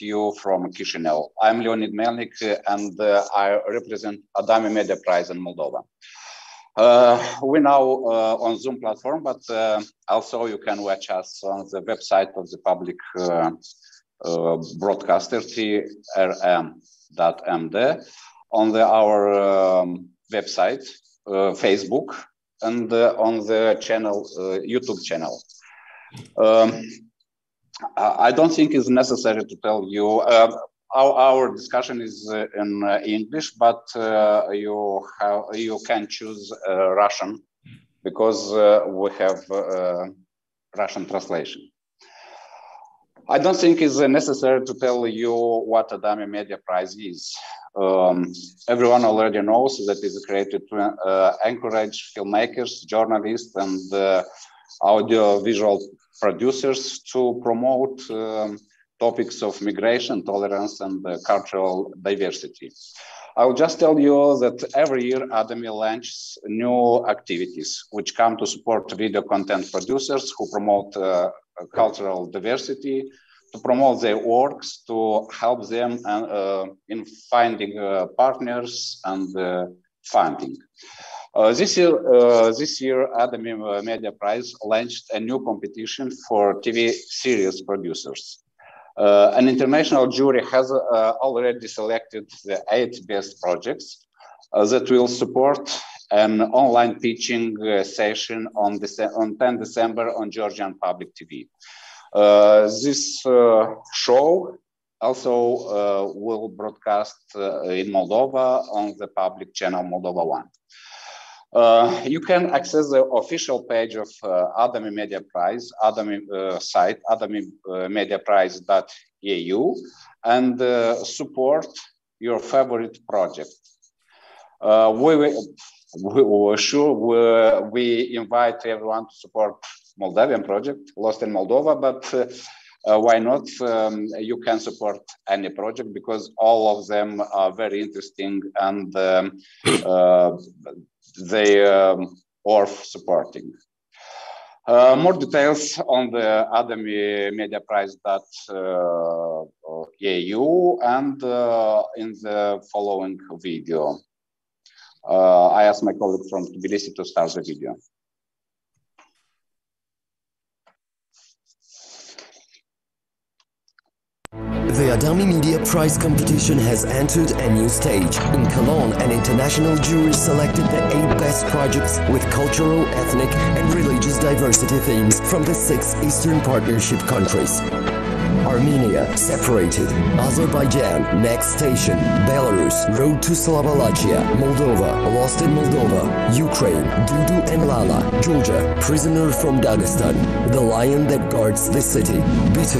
you from Chisinau. I'm Leonid Melnik, and uh, I represent Adami Media Prize in Moldova. Uh, we're now uh, on Zoom platform, but uh, also you can watch us on the website of the public uh, uh, broadcaster, trm.md, on the, our um, website, Facebook, and on the channel, YouTube channel. Um, I don't think it's necessary to tell you. Uh, our, our, discussion is uh, in uh, English, but uh, you have you can choose uh, Russian because uh, we have Russian translation. I don't think it's necessary to tell you what Adami Media Prize is. Um, everyone already knows that it is created to encourage filmmakers, journalists, and audiovisual producers to promote um, topics of migration, tolerance, and uh, cultural diversity. I'll just tell you that every year Adami launches new activities which come to support video content producers who promote uh, cultural diversity, to promote their works, to help them uh, in finding uh, partners and uh, funding. Uh, this year, uh, this year, Adami Media Prize launched a new competition for TV series producers. Uh, an international jury has uh, already selected the eight best projects uh, that will support an online pitching uh, session on, on 10 December on Georgian Public TV. this show also will broadcast in Moldova on the public channel Moldova One. Uh, you can access the official page of uh, Adami Media Prize, Adami uh, site, adamimediaprize.eu, and uh, support your favorite project. Uh, we, we, we, sure we, we invite everyone to support Moldavian project, Lost in Moldova, but uh, why not? Um, you can support any project because all of them are very interesting and um, uh, they um, worth supporting. Uh, more details on the Adami Media Prize that uh, EU and uh, in the following video. Uh, I ask my colleague from Tbilisi to start the video. The Adami Media Prize competition has entered a new stage. In Cologne, an international jury selected the eight best projects with cultural, ethnic, and religious diversity themes from the six Eastern Partnership countries. Armenia, separated. Azerbaijan, next station. Belarus, road to Slovakia. Moldova, lost in Moldova. Ukraine, Dudu and Lala. Georgia, prisoner from Dagestan. The lion that guards the city.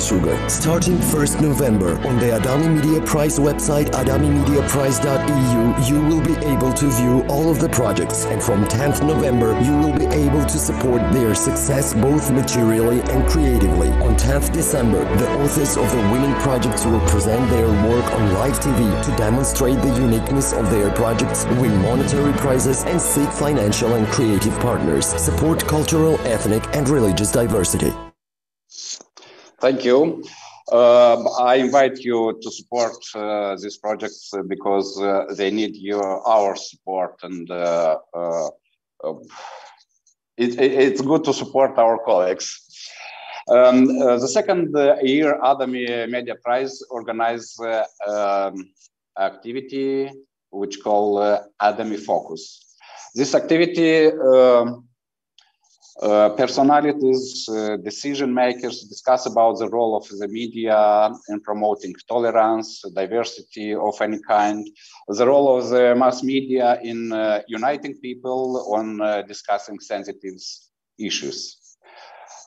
Sugar. Starting 1st November on the Adami Media Prize website adamimediaprize.eu, you will be able to view all of the projects and from 10th November you will be able to support their success both materially and creatively. On 10th December, the of the winning projects will present their work on live TV to demonstrate the uniqueness of their projects, win monetary prizes, and seek financial and creative partners, support cultural, ethnic, and religious diversity. Thank you. Uh, I invite you to support uh, these projects because uh, they need your our support, and uh, uh, it, it, it's good to support our colleagues. Um, uh, the second year Adami Media Prize organized uh, um, activity which called uh, Adami Focus. This activity um, uh, personalities, uh, decision makers discuss about the role of the media in promoting tolerance, diversity of any kind, the role of the mass media in uh, uniting people on discussing sensitive issues.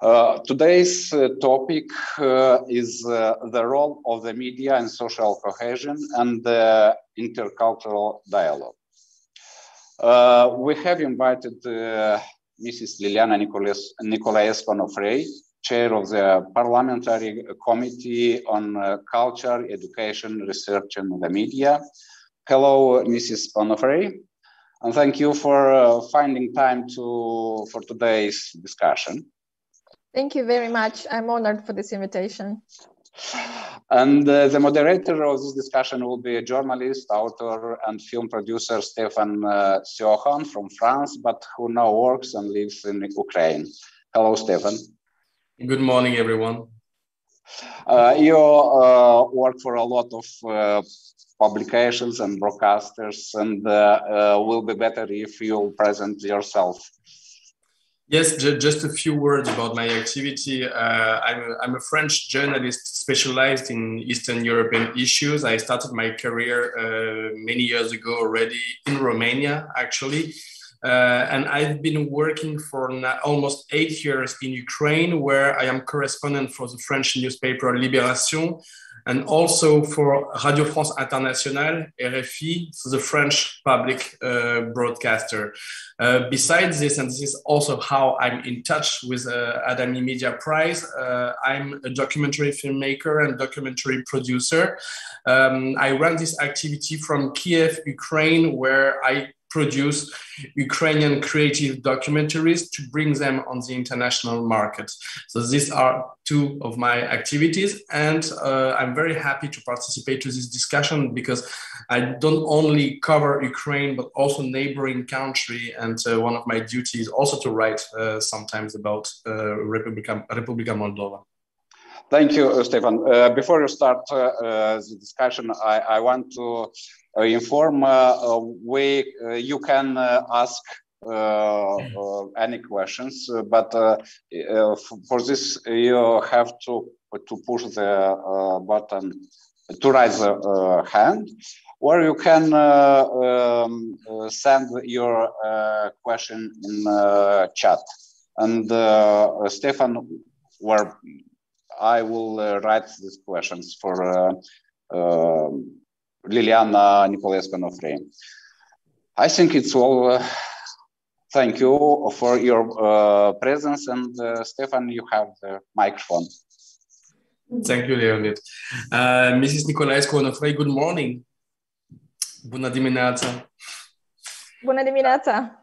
Uh, today's uh, topic uh, is uh, the role of the media in social cohesion and intercultural dialogue. Uh, we have invited Mrs. Liliana Nicolaescu Onofrei, chair of the Parliamentary Committee on Culture, Education, Research and the Media. Hello, Mrs. Onofrei, and thank you for finding time to for today's discussion. Thank you very much. I'm honored for this invitation. And uh, the moderator of this discussion will be a journalist, author, and film producer Stefan uh, Siohan from France, but who now works and lives in Ukraine. Hello, Stefan. Good morning, everyone. Uh, you uh, work for a lot of uh, publications and broadcasters, and uh, will be better if you present yourself. Yes, just a few words about my activity. Uh, I'm, a, I'm a French journalist specialized in Eastern European issues. I started my career uh, many years ago already in Romania, actually. Uh, and I've been working for almost eight years in Ukraine, where I am correspondent for the French newspaper Libération, and also for Radio France Internationale, RFI, so the French public uh, broadcaster. Uh, besides this, and this is also how I'm in touch with uh, Adami Media Prize, uh, I'm a documentary filmmaker and documentary producer. Um, I run this activity from Kiev, Ukraine, where I produce Ukrainian creative documentaries to bring them on the international market. So these are two of my activities, and uh, I'm very happy to participate to this discussion because I don't only cover Ukraine but also neighboring country, and uh, one of my duties also to write uh, sometimes about uh, Republika, Republika Moldova. Thank you, Stefan. Uh, before you start uh, the discussion, I, I want to inform, uh, uh, we you can ask any questions, but for this you have to to push the button to raise the hand or you can uh, um, uh, send your uh, question in chat. And Stefan, where I will write these questions for um, Liliana Nicolescu Nofrei. I think it's all. Uh, thank you for your uh, presence, and uh, Stefan, you have the microphone. Thank you, Leonid. Uh, Mrs. Nicolescu Onofrei, good morning. Bună dimineața. Bună dimineața.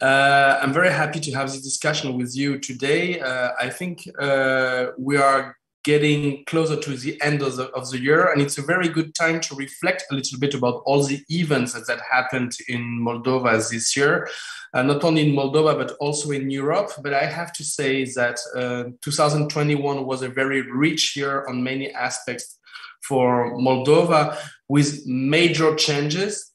Uh, I'm very happy to have this discussion with you today. Uh, I think uh, we are getting closer to the end of the, of the year and it's a very good time to reflect a little bit about all the events that, that happened in moldova this year. Uh, not only in moldova but also in europe. But i have to say that uh, 2021 was a very rich year on many aspects for moldova with major changes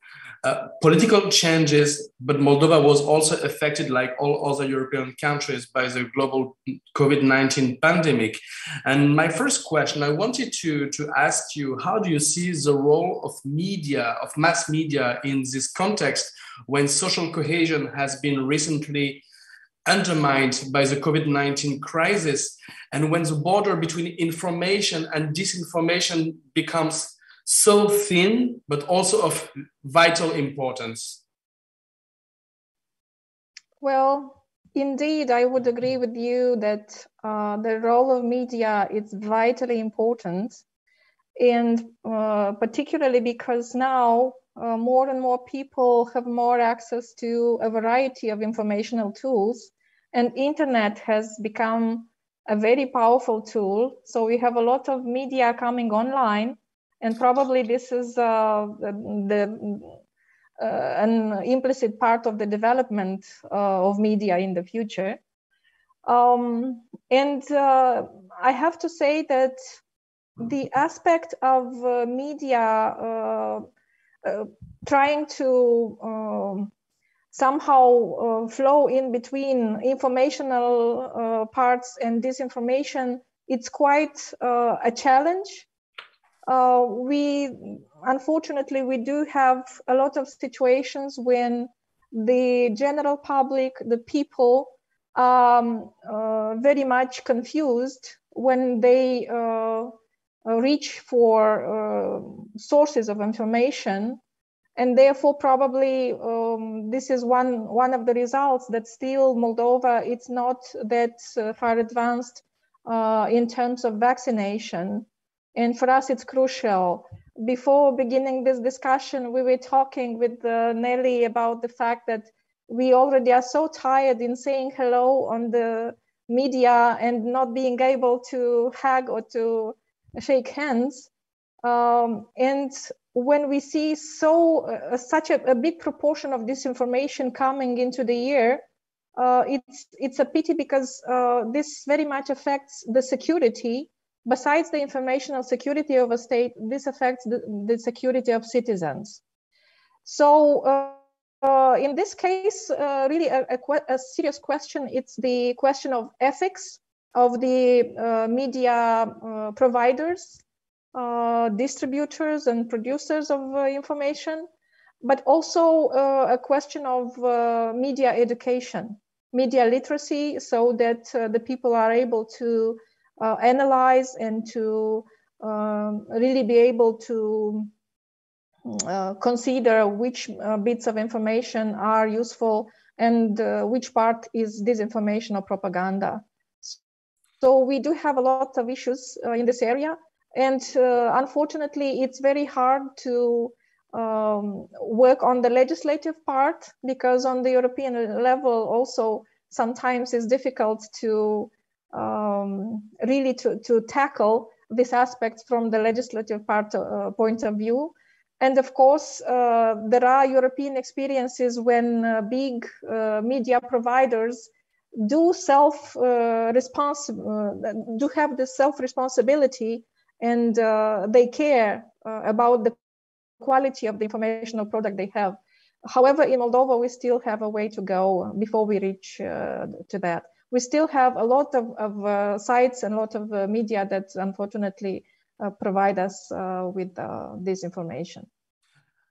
uh, political changes, but Moldova was also affected, like all other European countries, by the global COVID 19 pandemic. And my first question, I wanted to, to ask you how do you see the role of media, of mass media, in this context when social cohesion has been recently undermined by the COVID 19 crisis, and when the border between information and disinformation becomes so thin, but also of vital importance? Well, indeed, I would agree with you that uh, the role of media is vitally important, and uh, particularly because now uh, more and more people have more access to a variety of informational tools, and internet has become a very powerful tool. So we have a lot of media coming online and probably this is uh, the, uh, an implicit part of the development uh, of media in the future. Um, and uh, I have to say that the aspect of uh, media uh, trying to um, somehow flow in between informational parts and disinformation, it's quite a challenge uh, we unfortunately we do have a lot of situations when the general public, the people, um, uh, very much confused when they uh, uh reach for uh, sources of information, and therefore probably um, this is one one of the results that still Moldova it's not that uh, far advanced in terms of vaccination. And for us, it's crucial. Before beginning this discussion, we were talking with uh, Nelly about the fact that we already are so tired in saying hello on the media and not being able to hug or to shake hands. Um, and when we see so uh, such a, a, big proportion of disinformation coming into the year, uh, it's it's a pity because uh, this very much affects the security. Besides the informational security of a state, this affects the, the security of citizens. So uh, uh, in this case, uh, really a, a, a, serious question. It's the question of ethics of the uh, media uh, providers, uh, distributors, and producers of information, but also a question of media education, media literacy, so that the people are able to analyze and to um, really be able to uh, consider which uh, bits of information are useful and uh, which part is disinformation or propaganda. So we do have a lot of issues uh, in this area. And uh, unfortunately, it's very hard to um, work on the legislative part because on the European level also sometimes it's difficult to um, really to, to tackle this aspect from the legislative part point of view and of course, uh, there are European experiences when uh, big uh, media providers do self uh, uh, do have the self responsibility, and uh, they care about the quality of the informational product they have. However, in Moldova, we still have a way to go before we reach to that. We still have a lot of, of sites and a lot of media that unfortunately uh, provide us uh, with uh, this information.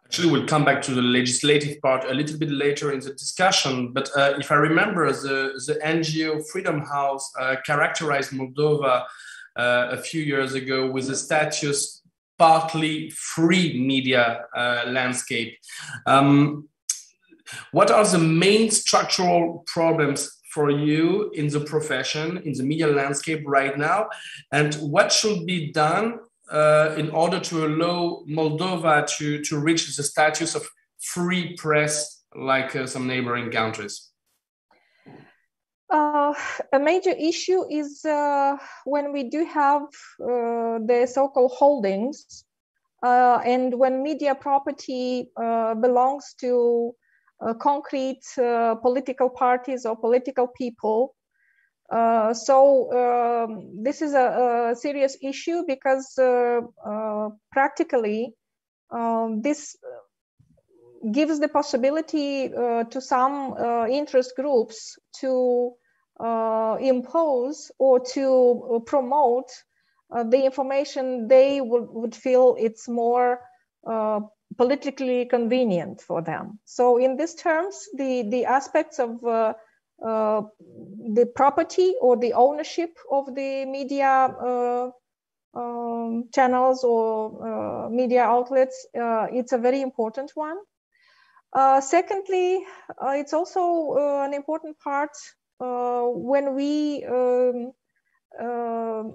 Actually, we'll come back to the legislative part a little bit later in the discussion. But uh, if I remember, the, the NGO Freedom House uh, characterized Moldova a few years ago with a status partly free media landscape. Um, what are the main structural problems for you in the profession, in the media landscape right now, and what should be done uh, in order to allow Moldova to, to reach the status of free press like uh, some neighboring countries? Uh, a major issue is uh, when we do have uh, the so-called holdings uh, and when media property belongs to concrete political parties or political people. Uh, so um, this is a, a, serious issue because uh, uh, practically um, this gives the possibility uh, to some uh, interest groups to impose or to promote the information they would, would feel it's more politically convenient for them. So in these terms, the, the aspects of uh, the property or the ownership of the media uh, um, channels or uh, media outlets, it's a very important one. secondly, it's also an important part when we um,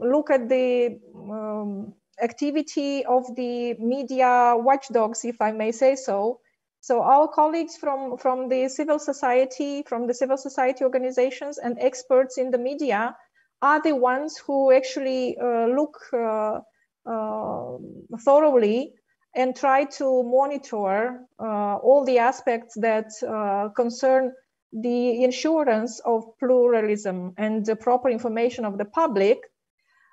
look at the um, activity of the media watchdogs, if I may say so, so our colleagues from, from the civil society, from the civil society organizations and experts in the media are the ones who actually uh, look uh, uh, thoroughly and try to monitor uh, all the aspects that uh, concern the insurance of pluralism and the proper information of the public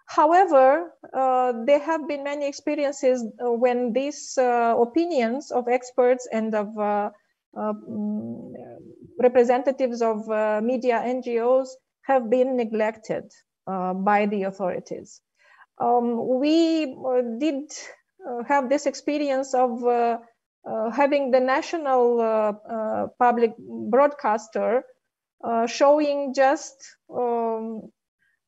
However, uh, there have been many experiences uh, when these uh, opinions of experts and of uh, uh, mm, representatives of uh, media NGOs have been neglected by the authorities. Um, we did have this experience of having the national public broadcaster showing just um,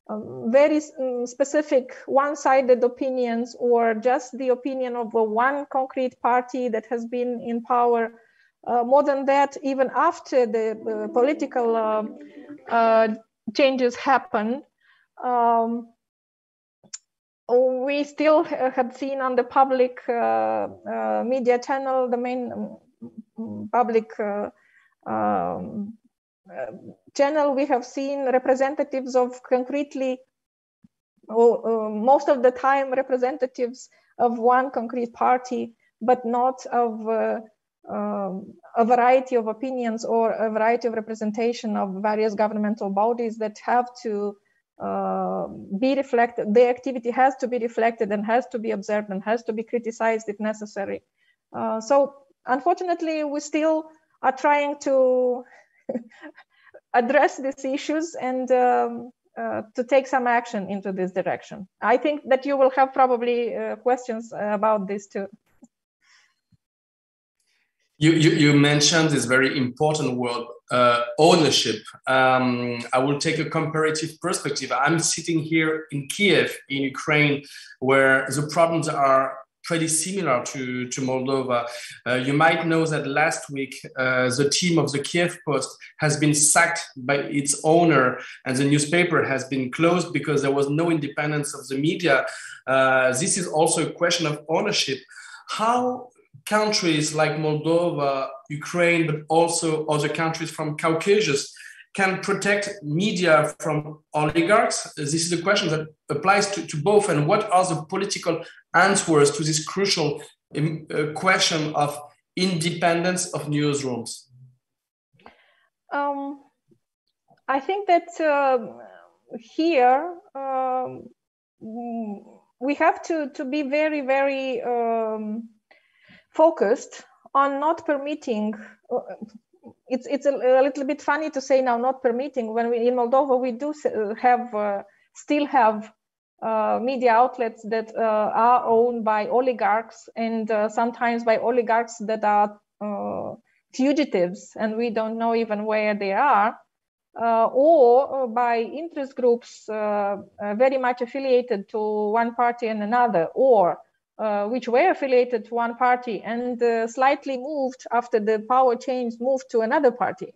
um, very um, specific one-sided opinions or just the opinion of uh, one concrete party that has been in power. Uh, more than that, even after the uh, political uh, uh, changes happened, um, we still had seen on the public uh, media channel, the main um, public um, channel, we have seen representatives of concretely uh, most of the time representatives of one concrete party, but not of uh, um, a variety of opinions or a variety of representation of various governmental bodies that have to uh, be reflected. The activity has to be reflected and has to be observed and has to be criticized if necessary. Uh, so unfortunately, we still are trying to address these issues and um, uh, to take some action into this direction. I think that you will have probably uh, questions about this too. You, you, you, mentioned this very important word, uh, ownership. Um, I will take a comparative perspective. I'm sitting here in Kiev, in Ukraine, where the problems are pretty similar to, to Moldova. Uh, you might know that last week uh, the team of the Kiev Post has been sacked by its owner and the newspaper has been closed because there was no independence of the media. Uh, this is also a question of ownership. How countries like Moldova, Ukraine, but also other countries from Caucasus can protect media from oligarchs? This is a question that applies to, to both. And what are the political answers to this crucial um, uh, question of independence of newsrooms? Um, I think that uh, here um, we have to, to be very, very um, focused on not permitting uh, it's it's a, a, little bit funny to say now not permitting. When we in Moldova we do have uh, still have uh, media outlets that uh, are owned by oligarchs and uh, sometimes by oligarchs that are uh, fugitives and we don't know even where they are uh, or by interest groups very much affiliated to one party and another or which were affiliated to one party and uh, slightly moved after the power change moved to another party.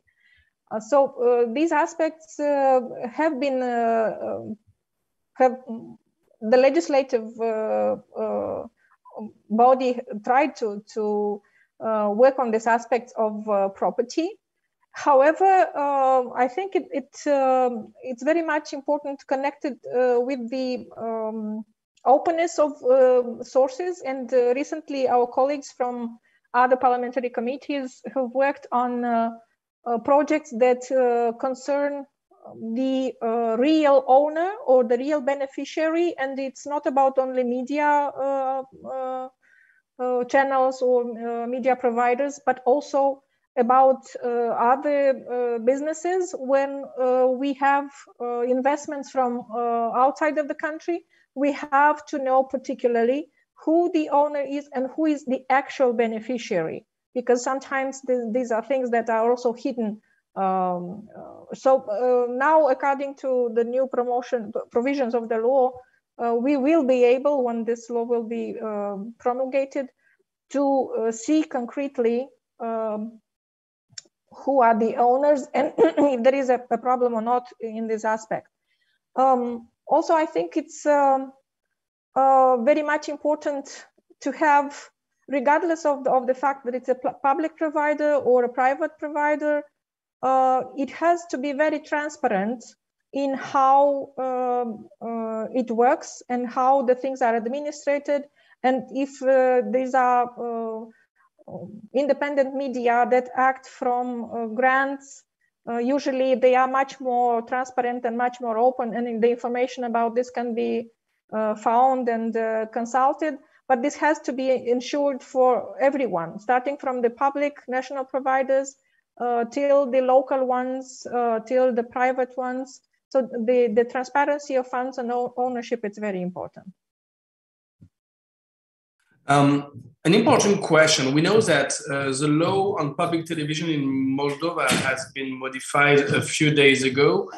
Uh, so uh, these aspects uh, have been have the legislative body tried to to work on this aspect of property. However, I think it, it um, it's very much important connected with the um, openness of uh, sources. And uh, recently, our colleagues from other parliamentary committees have worked on uh, uh projects that uh, concern the uh, real owner or the real beneficiary. And it's not about only media channels or media providers, but also about uh, other uh, businesses when uh, we have investments from outside of the country we have to know particularly who the owner is and who is the actual beneficiary because sometimes th- these are things that are also hidden um, uh, so uh, now according to the new promotion provisions of the law uh, we will be able when this law will be um, promulgated to uh, see concretely um, who are the owners and if there is a, a, problem or not in this aspect. Um, also, I think it's um, uh, very much important to have, regardless of the, of the fact that it's a public provider or a private provider, uh, it has to be very transparent in how um, uh, it works and how the things are administrated. And if uh, these are uh, independent media that act from uh, grants uh, usually they are much more transparent and much more open and the information about this can be uh, found and uh, consulted. But this has to be ensured for everyone starting from the public national providers uh, till the local ones uh, till the private ones. So the, the transparency of funds and ownership is very important um, an important question. We know that uh, the law on public television in Moldova has been modified a few days ago.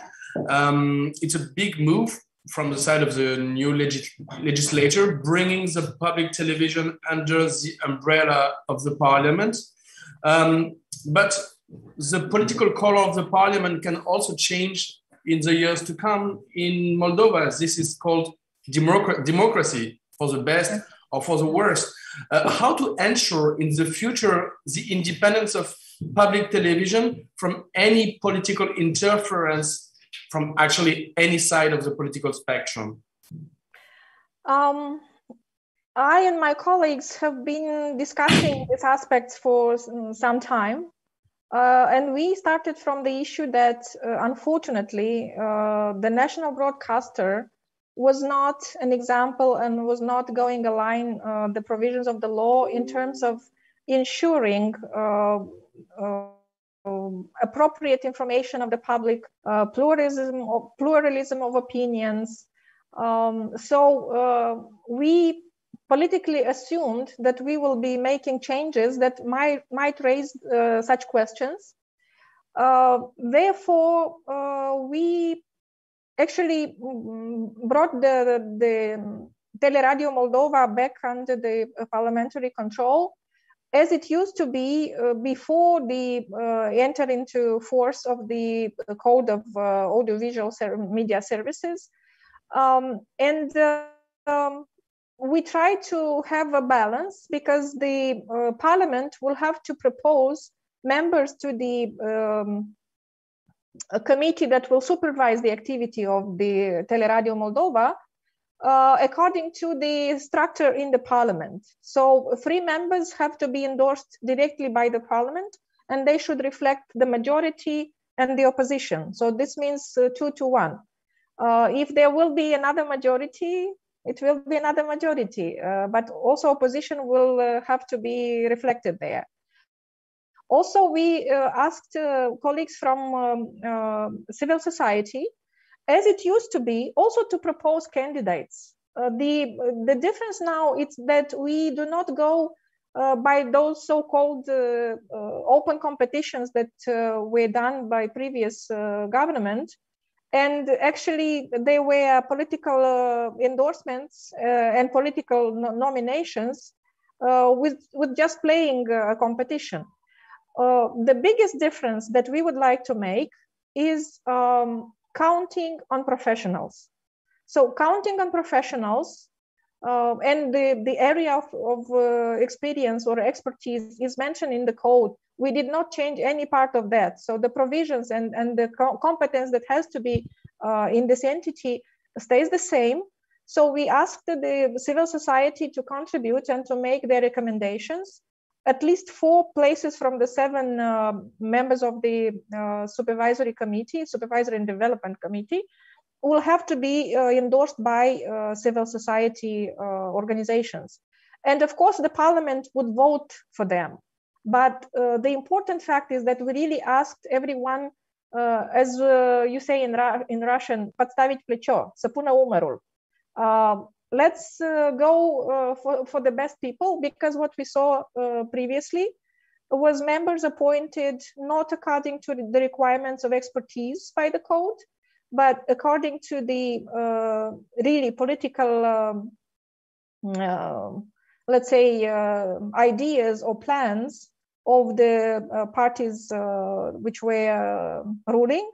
Um, it's a big move from the side of the new legis legislature, bringing the public television under the umbrella of the parliament. Um, but the political color of the parliament can also change in the years to come in Moldova. This is called democracy for the best or for the worst. Uh, how to ensure in the future the independence of public television from any political interference from actually any side of the political spectrum? Um, I and my colleagues have been discussing these aspects for some time. Uh, and we started from the issue that, uh, unfortunately, uh, the national broadcaster was not an example and was not going align uh, the provisions of the law in terms of ensuring uh, uh, appropriate information of the public, pluralism, of, pluralism of opinions. Um, so we politically assumed that we will be making changes that might, might raise uh, such questions. Uh, therefore, uh, we actually mm, brought the, the Teleradio Moldova back under the parliamentary control as it used to be uh, before the uh, enter into force of the code of uh, audiovisual media services. Um, and um, we try to have a balance because the uh, parliament will have to propose members to the um, committee that will supervise the activity of the Teleradio Moldova uh, according to the structure in the parliament. So three members have to be endorsed directly by the parliament and they should reflect the majority and the opposition. So this means uh, two to one. Uh, if there will be another majority, it will be another majority, uh, but also opposition will uh, have to be reflected there. Also, we uh, asked uh, colleagues from um, uh, civil society, as it used to be, also to propose candidates. Uh, the, the difference now is that we do not go by those so-called open competitions that were done by previous government, and actually they were political uh, endorsements uh, and political no nominations uh, with, with just playing a competition. Uh, the biggest difference that we would like to make is um, counting on professionals. So counting on professionals uh, and the, the area of, of uh, experience or expertise is mentioned in the code we did not change any part of that. So the provisions and, and the co competence that has to be uh, in this entity stays the same. So we asked the civil society to contribute and to make their recommendations At least four places from the seven uh, members of the uh, supervisory committee, supervisory and development committee, will have to be uh, endorsed by uh, civil society uh, organizations. And of course, the parliament would vote for them. But uh, the important fact is that we really asked everyone, uh, as uh, you say in, Ra- in Russian, подставить плечо, să pună umărul. let's go for, for the best people because what we saw previously was members appointed not according to the requirements of expertise by the code, but according to the uh, really political, um, uh, let's say, uh, ideas or plans of the uh, parties uh, which were uh, ruling.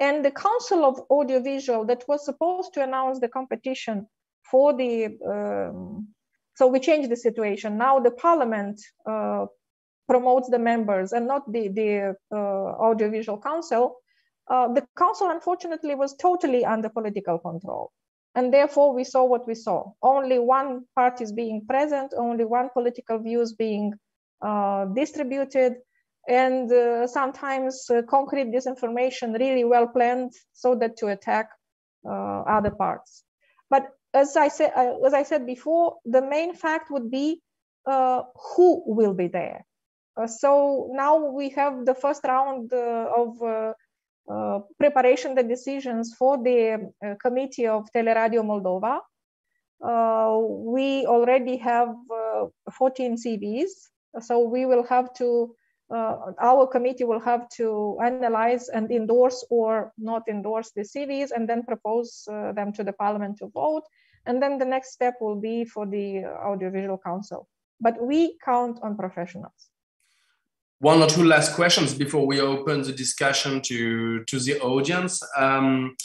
And the Council of Audiovisual that was supposed to announce the competition for the, um, so we changed the situation. Now the parliament uh, promotes the members and not the, the uh, Audiovisual Council. Uh, the council, unfortunately, was totally under political control. And therefore, we saw what we saw. Only one party is being present, only one political views being uh, distributed and uh, sometimes uh, concrete disinformation really well planned so that to attack other parts. But as I said, as I said before, the main fact would be who will be there. so now we have the first round of uh, preparation the decisions for the uh, committee of Teleradio Moldova. Uh, we already have 14 CVs so we will have to, uh, our committee will have to analyze and endorse or not endorse the CVs and then propose uh, them to the parliament to vote. And then the next step will be for the Audiovisual Council. But we count on professionals. One or two last questions before we open the discussion to, to the audience. Um,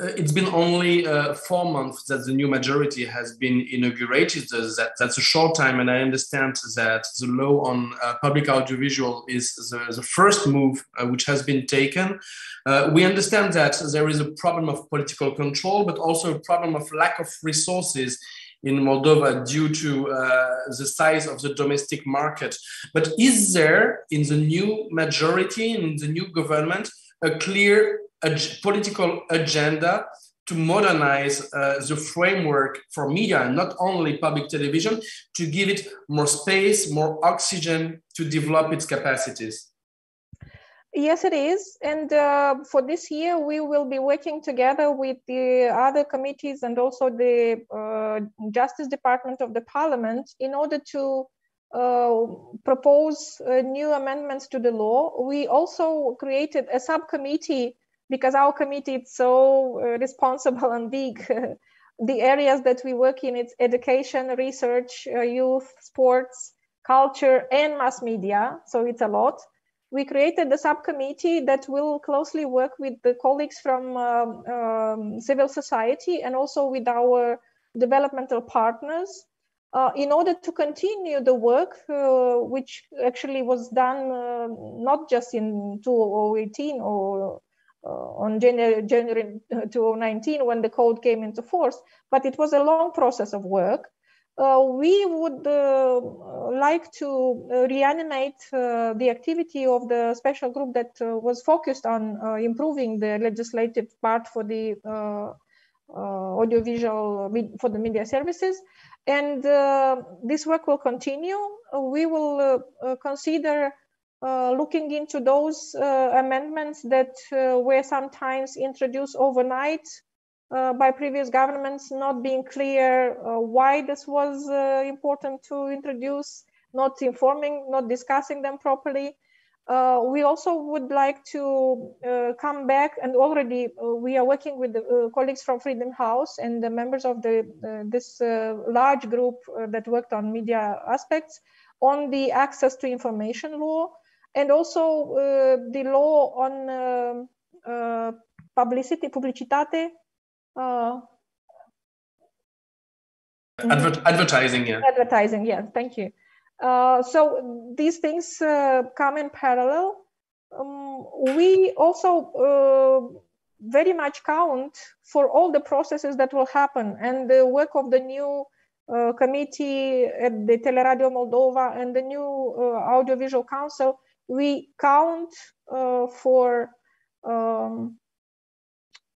it's been only uh, four months that the new majority has been inaugurated. That, that's a short time, and I understand that the law on uh, public audiovisual is the, the first move uh, which has been taken. Uh, we understand that there is a problem of political control, but also a problem of lack of resources in Moldova due to uh, the size of the domestic market. But is there, in the new majority, in the new government, a clear ag- political agenda to modernize uh, the framework for media and not only public television to give it more space more oxygen to develop its capacities. Yes it is. And uh, for this year we will be working together with the other committees and also the uh, justice department of the parliament in order to uh, propose uh, new amendments to the law. We also created a subcommittee because our committee is so uh, responsible and big. the areas that we work in it's education, research, uh, youth, sports, culture, and mass media. So it's a lot. We created the subcommittee that will closely work with the colleagues from um, um, civil society and also with our developmental partners uh, in order to continue the work, uh, which actually was done uh, not just in 2018 or uh, on January, January 2019 when the code came into force, but it was a long process of work. Uh, we would uh, like to uh, reanimate uh, the activity of the special group that uh, was focused on improving the legislative part for the audiovisual for the media services. And this work will continue. we will consider uh, looking into those uh, amendments that uh, were sometimes introduced overnight uh, by previous governments, not being clear uh, why this was important to introduce, not informing, not discussing them properly. we also would like to come back and already we are working with the colleagues from Freedom House and the members of the this large group that worked on media aspects on the access to information law and also uh, the law on uh, uh, publicity, publicitate. Adver- advertising, yeah. Advertising, yeah. Thank you. Uh, so these things uh, come in parallel. Um, we also uh, very much count for all the processes that will happen and the work of the new committee at the Teleradio Moldova and the new Audiovisual Council we count uh, for um,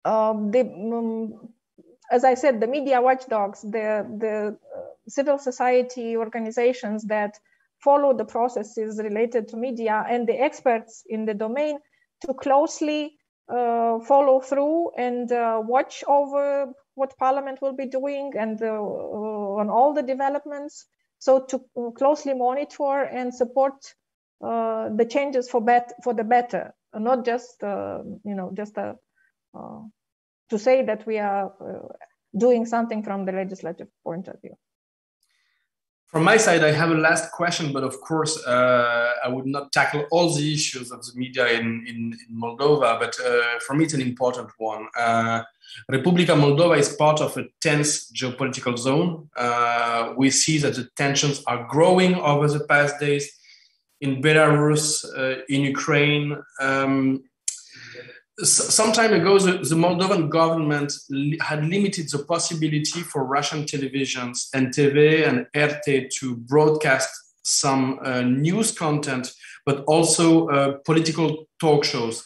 um, the, um, as I said, the media watchdogs, the, the uh, civil society organizations that follow the processes related to media and the experts in the domain to closely uh, follow through and uh, watch over what parliament will be doing and uh, on all the developments. So to closely monitor and support uh, the changes for bet for the better, not just uh, you know just a, uh, to say that we are doing something from the legislative point of view. From my side, I have a last question, but of course, uh, I would not tackle all the issues of the media in, in, in Moldova, but uh, for me, it's an important one. Uh, Republika Moldova is part of a tense geopolitical zone. we see that the tensions are growing over the past days in Belarus, uh, in Ukraine. Um, some time ago, the, the, Moldovan government had limited the possibility for Russian televisions NTV and RT to broadcast some uh, news content, but also uh, political talk shows.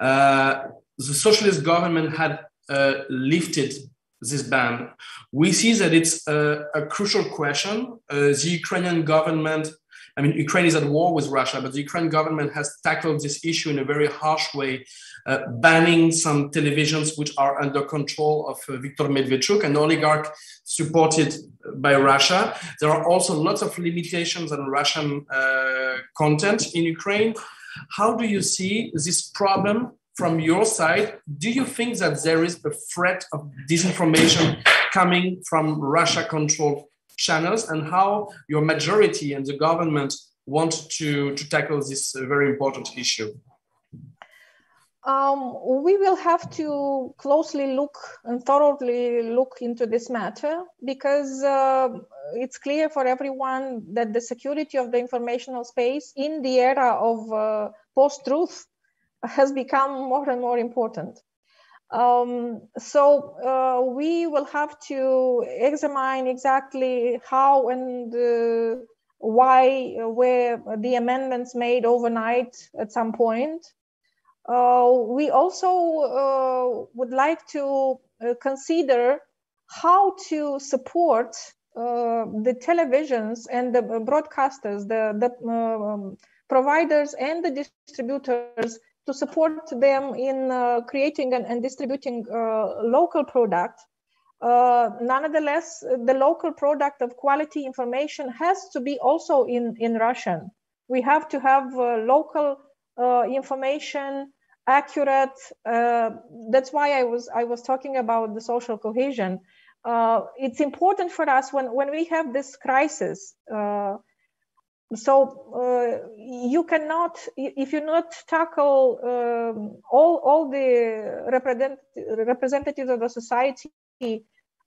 Uh, the socialist government had uh, lifted this ban. We see that it's a, a crucial question. Uh, the Ukrainian government I mean, Ukraine is at war with Russia, but the Ukraine government has tackled this issue in a very harsh way, uh, banning some televisions which are under control of uh, Viktor Medvedchuk, an oligarch supported by Russia. There are also lots of limitations on Russian uh, content in Ukraine. How do you see this problem from your side? Do you think that there is a threat of disinformation coming from Russia controlled channels and how your majority and the government want to, to tackle this very important issue? Um, we will have to closely look and thoroughly look into this matter because uh, it's clear for everyone that the security of the informational space in the era of uh, post-truth has become more and more important. Um, so uh, we will have to examine exactly how and uh, why were the amendments made overnight at some point. Uh, we also uh, would like to uh, consider how to support the televisions and the broadcasters, the, the um, providers and the distributors to support them in uh, creating and, and distributing uh, local product. Uh, nonetheless, the local product of quality information has to be also in, in Russian. We have to have local information accurate. Uh, that's why I was I was talking about the social cohesion. Uh, it's important for us when when we have this crisis. So uh, you cannot if you not tackle um, all all the represent, representatives of the society.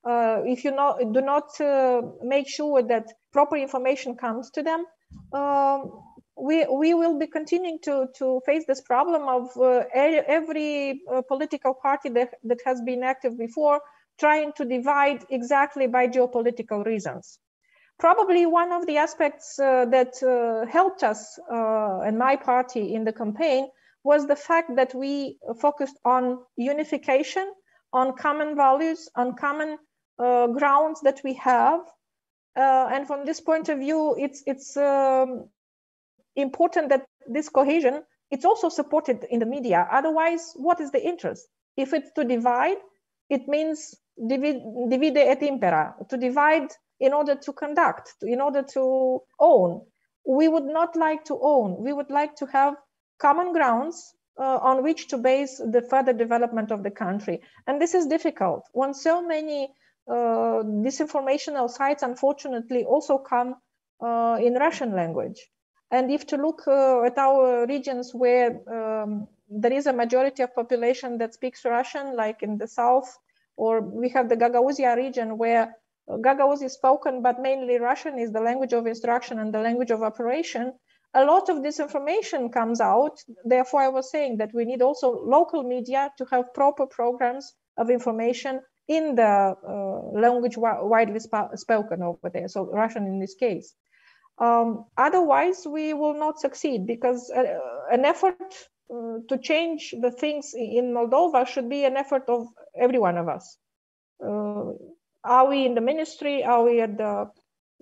Uh, if you not, do not uh, make sure that proper information comes to them, um, we, we will be continuing to, to face this problem of uh, every uh, political party that, that has been active before trying to divide exactly by geopolitical reasons. Probably one of the aspects uh, that uh, helped us uh, and my party in the campaign was the fact that we focused on unification, on common values, on common uh, grounds that we have. and from this point of view, it's, it's um, important that this cohesion it's also supported in the media. Otherwise what is the interest? If it's to divide it means divide, divide et impera. To divide in order to conduct in order to own. We would not like to own. We would like to have common grounds uh, on which to base the further development of the country. And this is difficult. When so many uh, disinformational sites unfortunately also come uh, in russian language. And if to look uh, at our regions where um, there is a majority of population that speaks Russian, like in the south, or we have the Gagauzia region where Gagauz is spoken, but mainly Russian is the language of instruction and the language of operation. A lot of this information comes out. Therefore, I was saying that we need also local media to have proper programs of information in the uh, language widely sp spoken over there, so Russian in this case. Um, otherwise, we will not succeed because uh, an effort uh, to change the things in Moldova should be an effort of every one of us. Uh, are we in the ministry? Are we at the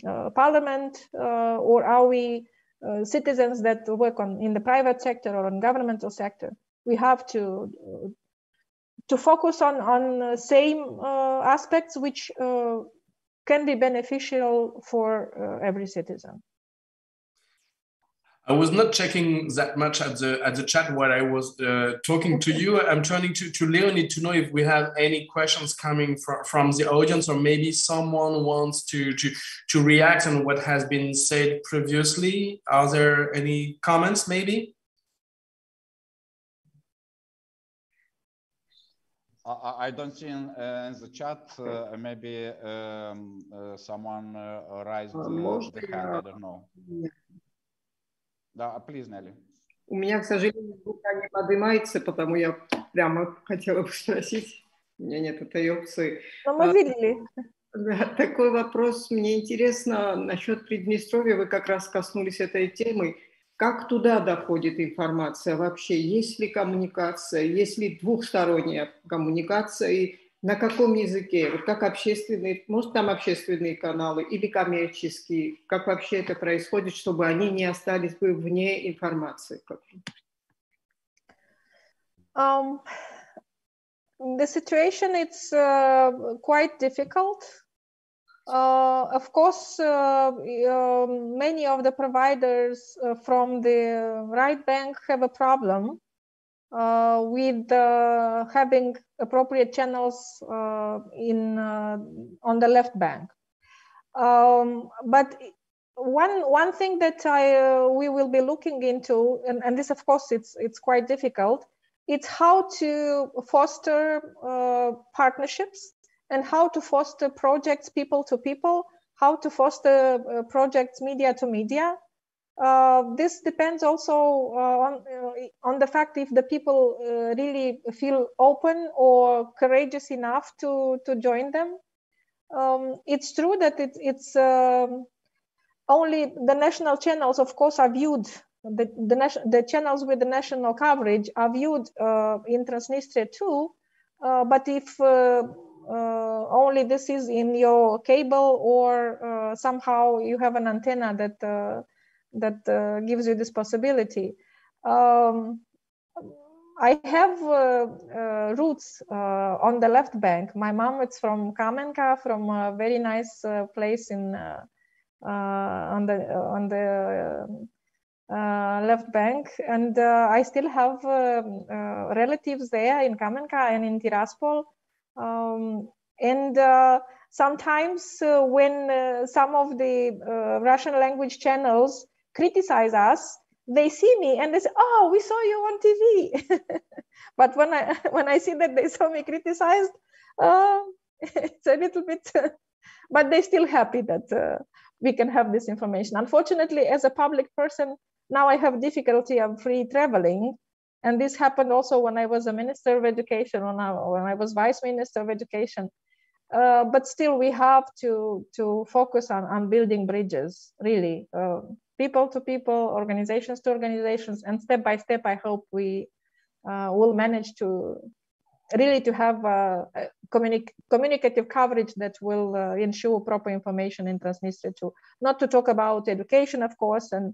uh, parliament? Uh, or are we uh, citizens that work on in the private sector or on governmental sector? We have to to focus on on same aspects which can be beneficial for uh, every citizen. I was not checking that much at the at the chat while I was uh, talking to you. I'm turning to, to Leonid to know if we have any questions coming from, from the audience or maybe someone wants to, to, to react on what has been said previously. Are there any comments maybe? I, don't see in, uh, in the chat. Uh, maybe um, uh, someone uh, raised the hand. I don't know. Да, please, Nelly. У меня, к сожалению, рука не поднимается, потому я прямо хотела бы спросить. У меня нет этой опции. Но мы видели. Такой вопрос. Мне интересно насчет Приднестровья. Вы как раз коснулись этой темы. Как туда доходит информация вообще? Есть ли коммуникация? Есть ли двухсторонняя коммуникация? И на каком языке? Вот как общественные, может там общественные каналы или коммерческие? Как вообще это происходит, чтобы они не остались бы вне информации? Um, the situation is uh, quite difficult Uh, of course, uh, many of the providers from the right bank have a problem uh, with uh, having appropriate channels uh, in on the left bank. Um, but one one thing that I we will be looking into, and, and this of course it's it's quite difficult, it's how to foster uh, partnerships and how to foster projects people to people, how to foster uh, projects media to media. Uh, this depends also uh, on, uh, on the fact if the people uh, really feel open or courageous enough to, to join them. Um, it's true that it, it's um, only the national channels, of course, are viewed the, the, the channels with the national coverage are viewed uh, in Transnistria too. Uh, but if only this is in your cable or somehow you have an antenna that uh, that gives you this possibility. Um, I have roots on the left bank. My mom is from Kamenka, from a very nice place in on the on the uh, left bank and uh, i still have uh, relatives there in kamenka and in tiraspol um, and sometimes when some of the russian language channels criticize us they see me and they say oh we saw you on tv but when i when i see that they saw me criticized uh, it's a little bit but they're still happy that uh, we can have this information unfortunately as a public person now I have difficulty of free traveling. And this happened also when I was a minister of education, when I, when I was vice minister of education. Uh, but still, we have to, to focus on, on building bridges, really, uh, people to people, organizations to organizations, and step by step, I hope we uh, will manage to really to have a, a communi- communicative coverage that will uh, ensure proper information in Transnistria too. Not to talk about education, of course, and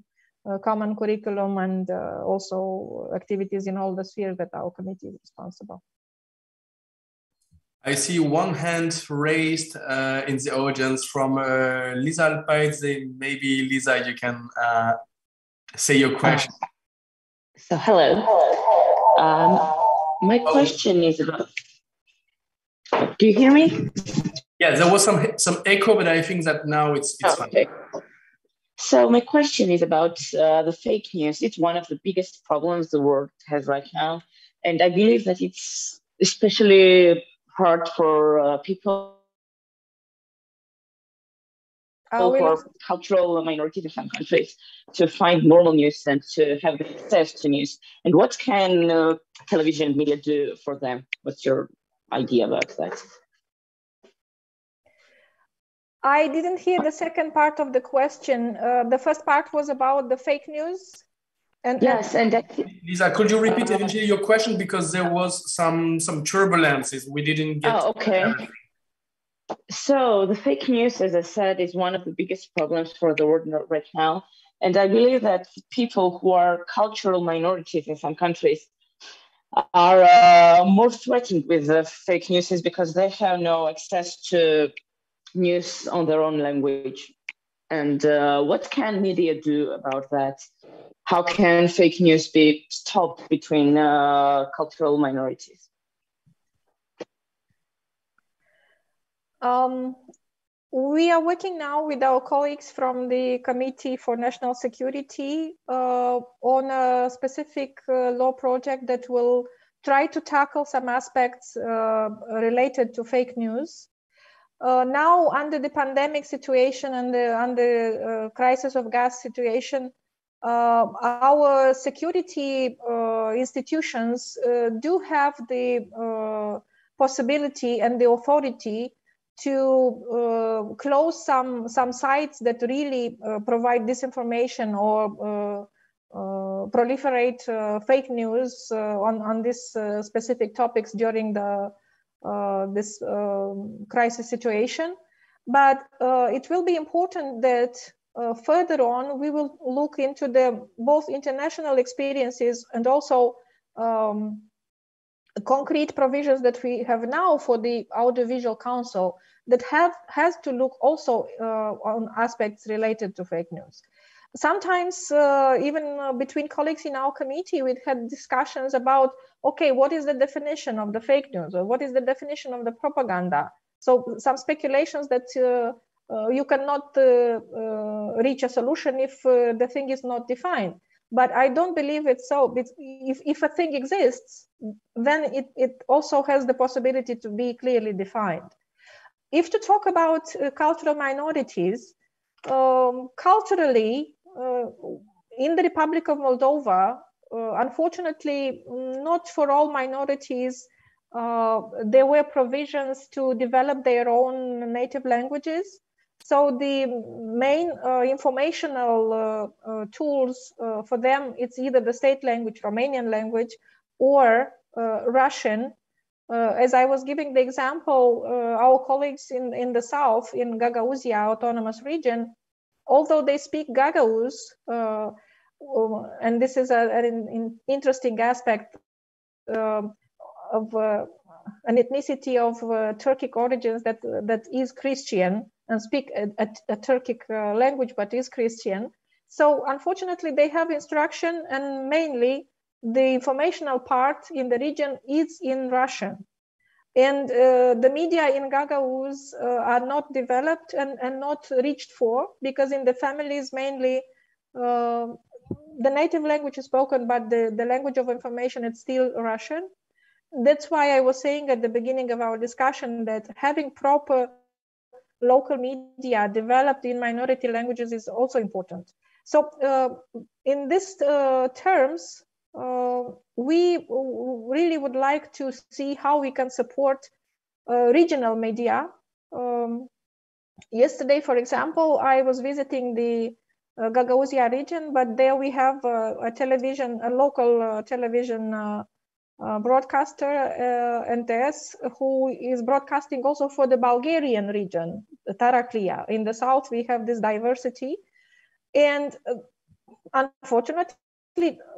common curriculum and uh, also activities in all the spheres that our committee is responsible. I see one hand raised uh, in the audience from uh, Lisa Alpaidze. Maybe Lisa, you can uh, say your question. so hello. Um, my oh. question is about. Do you hear me? Yeah, there was some some echo, but I think that now it's it's oh, okay. fine. So my question is about uh, the fake news. It's one of the biggest problems the world has right now, and I believe that it's especially hard for uh, people oh, for cultural minorities in some countries to find normal news and to have access to news. And what can uh, television media do for them? What's your idea about that? I didn't hear the second part of the question. Uh, the first part was about the fake news. And, yes, and that, Lisa, could you repeat uh, eventually your question because there was some some turbulences we didn't get. Oh, okay. So the fake news, as I said, is one of the biggest problems for the world right now, and I believe that people who are cultural minorities in some countries are uh, more threatened with the fake news is because they have no access to news on their own language. And uh, what can media do about that? How can fake news be stopped between uh, cultural minorities? Um, we are working now with our colleagues from the Committee for National Security uh, on a specific uh, law project that will try to tackle some aspects uh, related to fake news. Uh, now, under the pandemic situation and the under uh, crisis of gas situation, uh, our security uh, institutions uh, do have the uh, possibility and the authority to close some some sites that really provide disinformation or proliferate fake news on on these specific topics during the uh, this um, crisis situation. But uh, it will be important that uh, further on we will look into the both international experiences and also um, concrete provisions that we have now for the audiovisual council that have has to look also uh, on aspects related to fake news. Sometimes uh, even uh, between colleagues in our committee we had discussions about okay what is the definition of the fake news or what is the definition of the propaganda? So some speculations that uh, you cannot uh, uh, reach a solution if the thing is not defined but I don't believe it's so. If, if a thing exists, then it, it also has the possibility to be clearly defined. If to talk about uh, cultural minorities, um, culturally, uh, in the Republic of Moldova, uh, unfortunately, not for all minorities, uh, there were provisions to develop their own native languages. So the main uh, informational uh, uh, tools uh, for them, it's either the state language, Romanian language, or uh, Russian. Uh, as I was giving the example, our colleagues in, in the south, in Gagauzia autonomous region, although they speak Gagauz, and this is a, an, an interesting aspect um, of an ethnicity of Turkic origins that, that is Christian, and speak a, a, a Turkic uh, language, but is Christian. So unfortunately, they have instruction, and mainly the informational part in the region is in Russian. And uh, the media in Gagauz uh, are not developed and, and not reached for because in the families mainly uh, the native language is spoken, but the, the language of information is still Russian. That's why I was saying at the beginning of our discussion that having proper local media developed in minority languages is also important. So uh, in these uh, terms, uh, we really would like to see how we can support uh, regional media. Um, yesterday, for example, I was visiting the uh, Gagauzia region, but there we have uh, a television, a local television uh, broadcaster uh, NTS who is broadcasting also for the Bulgarian region, Taraklia. In the south, we have this diversity. And uh, unfortunately,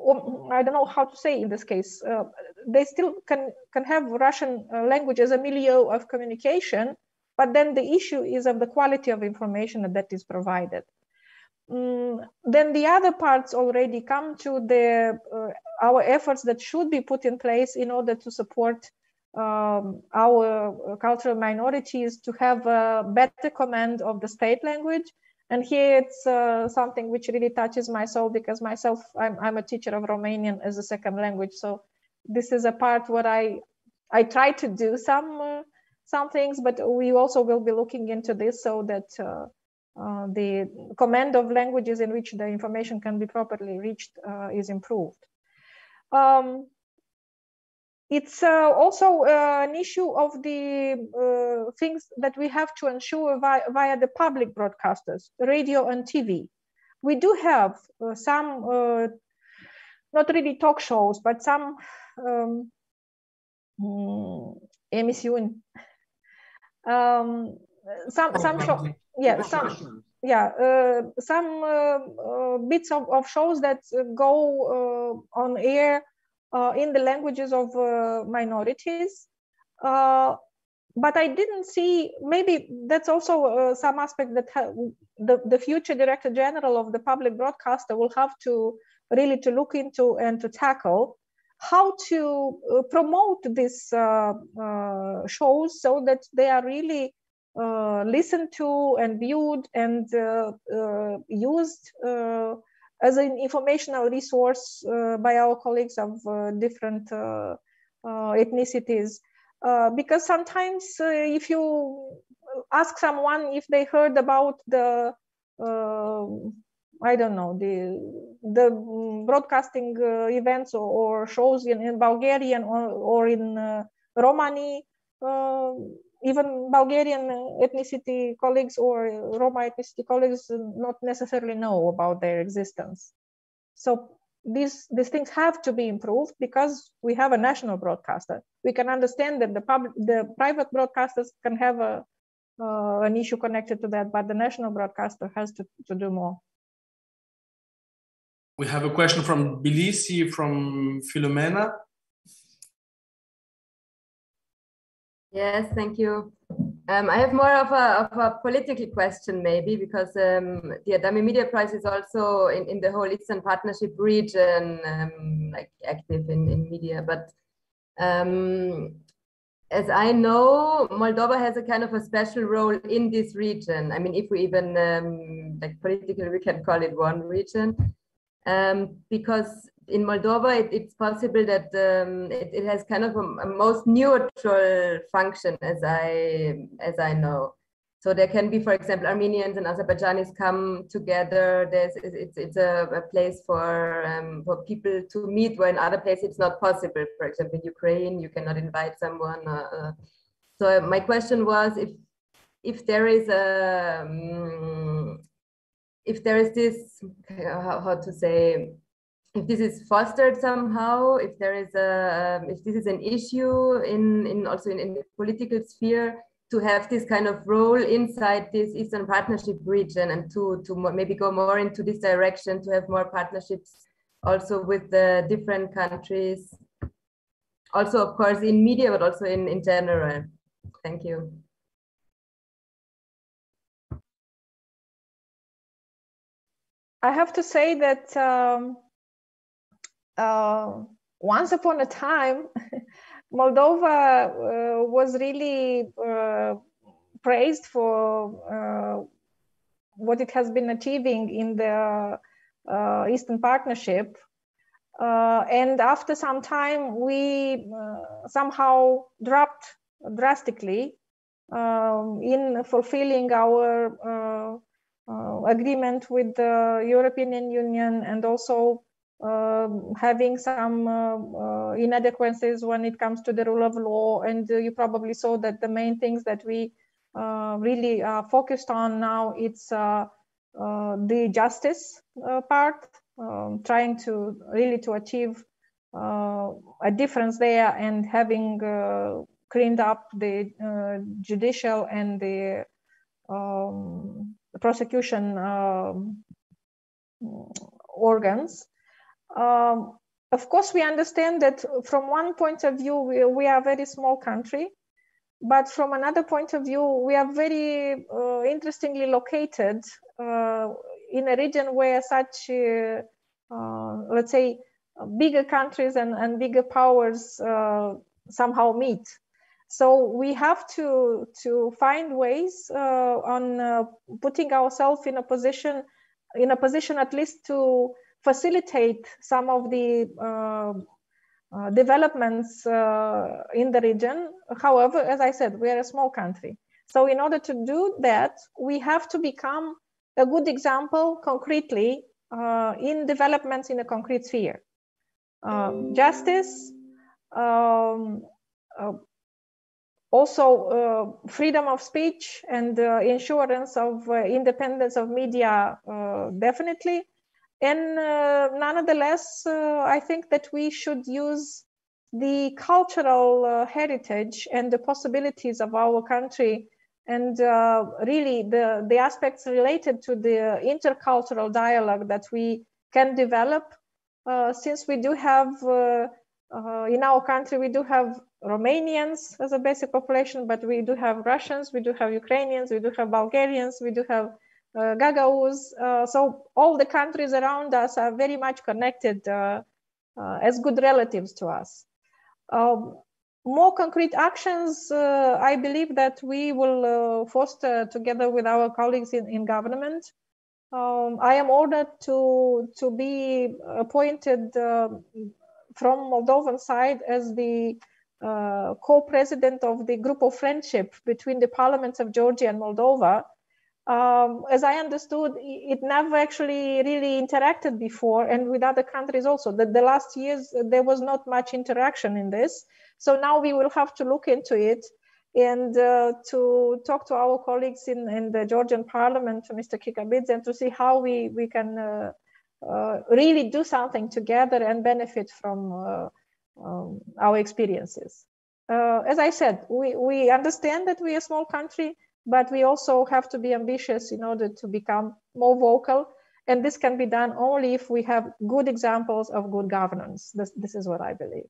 um, I don't know how to say in this case, uh, they still can, can have Russian uh, language as a milieu of communication, but then the issue is of the quality of information that is provided. Mm, then the other parts already come to the uh, our efforts that should be put in place in order to support um, our cultural minorities to have a better command of the state language. And here it's uh, something which really touches my soul because myself, I'm, I'm a teacher of Romanian as a second language. So this is a part where I, I try to do some, uh, some things, but we also will be looking into this so that uh, the command of languages in which the information can be properly reached uh, is improved. Um, it's uh, also uh, an issue of the uh, things that we have to ensure via, via, the public broadcasters, radio and TV. We do have uh, some, uh, not really talk shows, but some um, emission. Um, some some show, yeah, some yeah, uh, some uh, uh, bits of, of shows that go on air in the languages of minorities. but I didn't see, maybe that's also some aspect that the, the future director general of the public broadcaster will have to really to look into and to tackle how to uh, promote these uh, uh, shows so that they are really uh, listened to and viewed and uh, uh, used as an informational resource by our colleagues of different ethnicities. because sometimes if you ask someone if they heard about the I don't know the the broadcasting uh, events or, or, shows in, in Bulgarian or, or in uh, Romani. Uh, even Bulgarian ethnicity colleagues or Roma ethnicity colleagues not necessarily know about their existence. So these these things have to be improved because we have a national broadcaster. We can understand that the public, the private broadcasters can have a uh, an issue connected to that, but the national broadcaster has to, to do more. We have a question from Tbilisi from Filomena. Yes, thank you. Um, I have more of a, of a political question, maybe, because um, the Adami Media Prize is also in, in the whole Eastern Partnership region, um, like active in, in media. But um, as I know, Moldova has a kind of a special role in this region. I mean, if we even, um, like politically, we can call it one region. um, because in Moldova, it, it's possible that um, it, it, has kind of a, a, most neutral function, as I as I know. So there can be, for example, Armenians and Azerbaijanis come together. There's it's it's a, a place for um, for people to meet. Where in other places it's not possible. For example, in Ukraine, you cannot invite someone. Uh, uh so my question was if if there is a um, if there is this how, how to say if this is fostered somehow, if there is a, um, if this is an issue in, in also in, in the political sphere, to have this kind of role inside this Eastern Partnership region and to, to maybe go more into this direction, to have more partnerships also with the different countries. Also, of course, in media, but also in, in general. Thank you. I have to say that um, uh, once upon a time, Moldova uh, was really uh, praised for uh, what it has been achieving in the uh, Eastern Partnership. Uh, and after some time, we somehow dropped drastically um, in fulfilling our agreement with the European Union and also having some uh, uh, inadequacies when it comes to the rule of law. And uh, you probably saw that the main things that we really are focused on now it's the justice part, um, trying to really to achieve a difference there and having cleaned up the uh, judicial and the, um, prosecution um, organs. Um, of course, we understand that from one point of view, we, we, are a very small country, but from another point of view, we are very uh, interestingly located uh, in a region where such, uh, uh let's say, bigger countries and, and bigger powers uh, somehow meet. So we have to, to find ways uh, on putting ourselves in a position, in a position at least to facilitate some of the uh, uh, developments uh, in the region. However, as I said, we are a small country. So in order to do that, we have to become a good example concretely uh, in developments in a concrete sphere. Um, justice, um, uh, also uh, freedom of speech and insurance of independence of media, definitely. And uh, nonetheless, uh, I think that we should use the cultural uh, heritage and the possibilities of our country and uh, really the, the aspects related to the intercultural dialogue that we can develop. Uh, since we do have uh, in our country we do have romanians as a basic population but we do have russians we do have ukrainians we do have bulgarians we do have uh, Gagauz. Uh, so all the countries around us are very much connected uh, as good relatives to us. Um, more concrete actions, uh, I believe that we will uh, foster together with our colleagues in, in government. Um, I am ordered to, to be appointed uh, from Moldovan side as the co-president of the group of friendship between the parliaments of Georgia and Moldova um, as I understood, it never actually really interacted before, and with other countries also. The, the last years there was not much interaction in this, so now we will have to look into it and uh, to talk to our colleagues in, in the Georgian Parliament, Mr. Kikabidze, and to see how we we can uh, uh, really do something together and benefit from uh, um, our experiences. Uh, as I said, we we understand that we are a small country but we also have to be ambitious in order to become more vocal. And this can be done only if we have good examples of good governance. This, this is what I believe.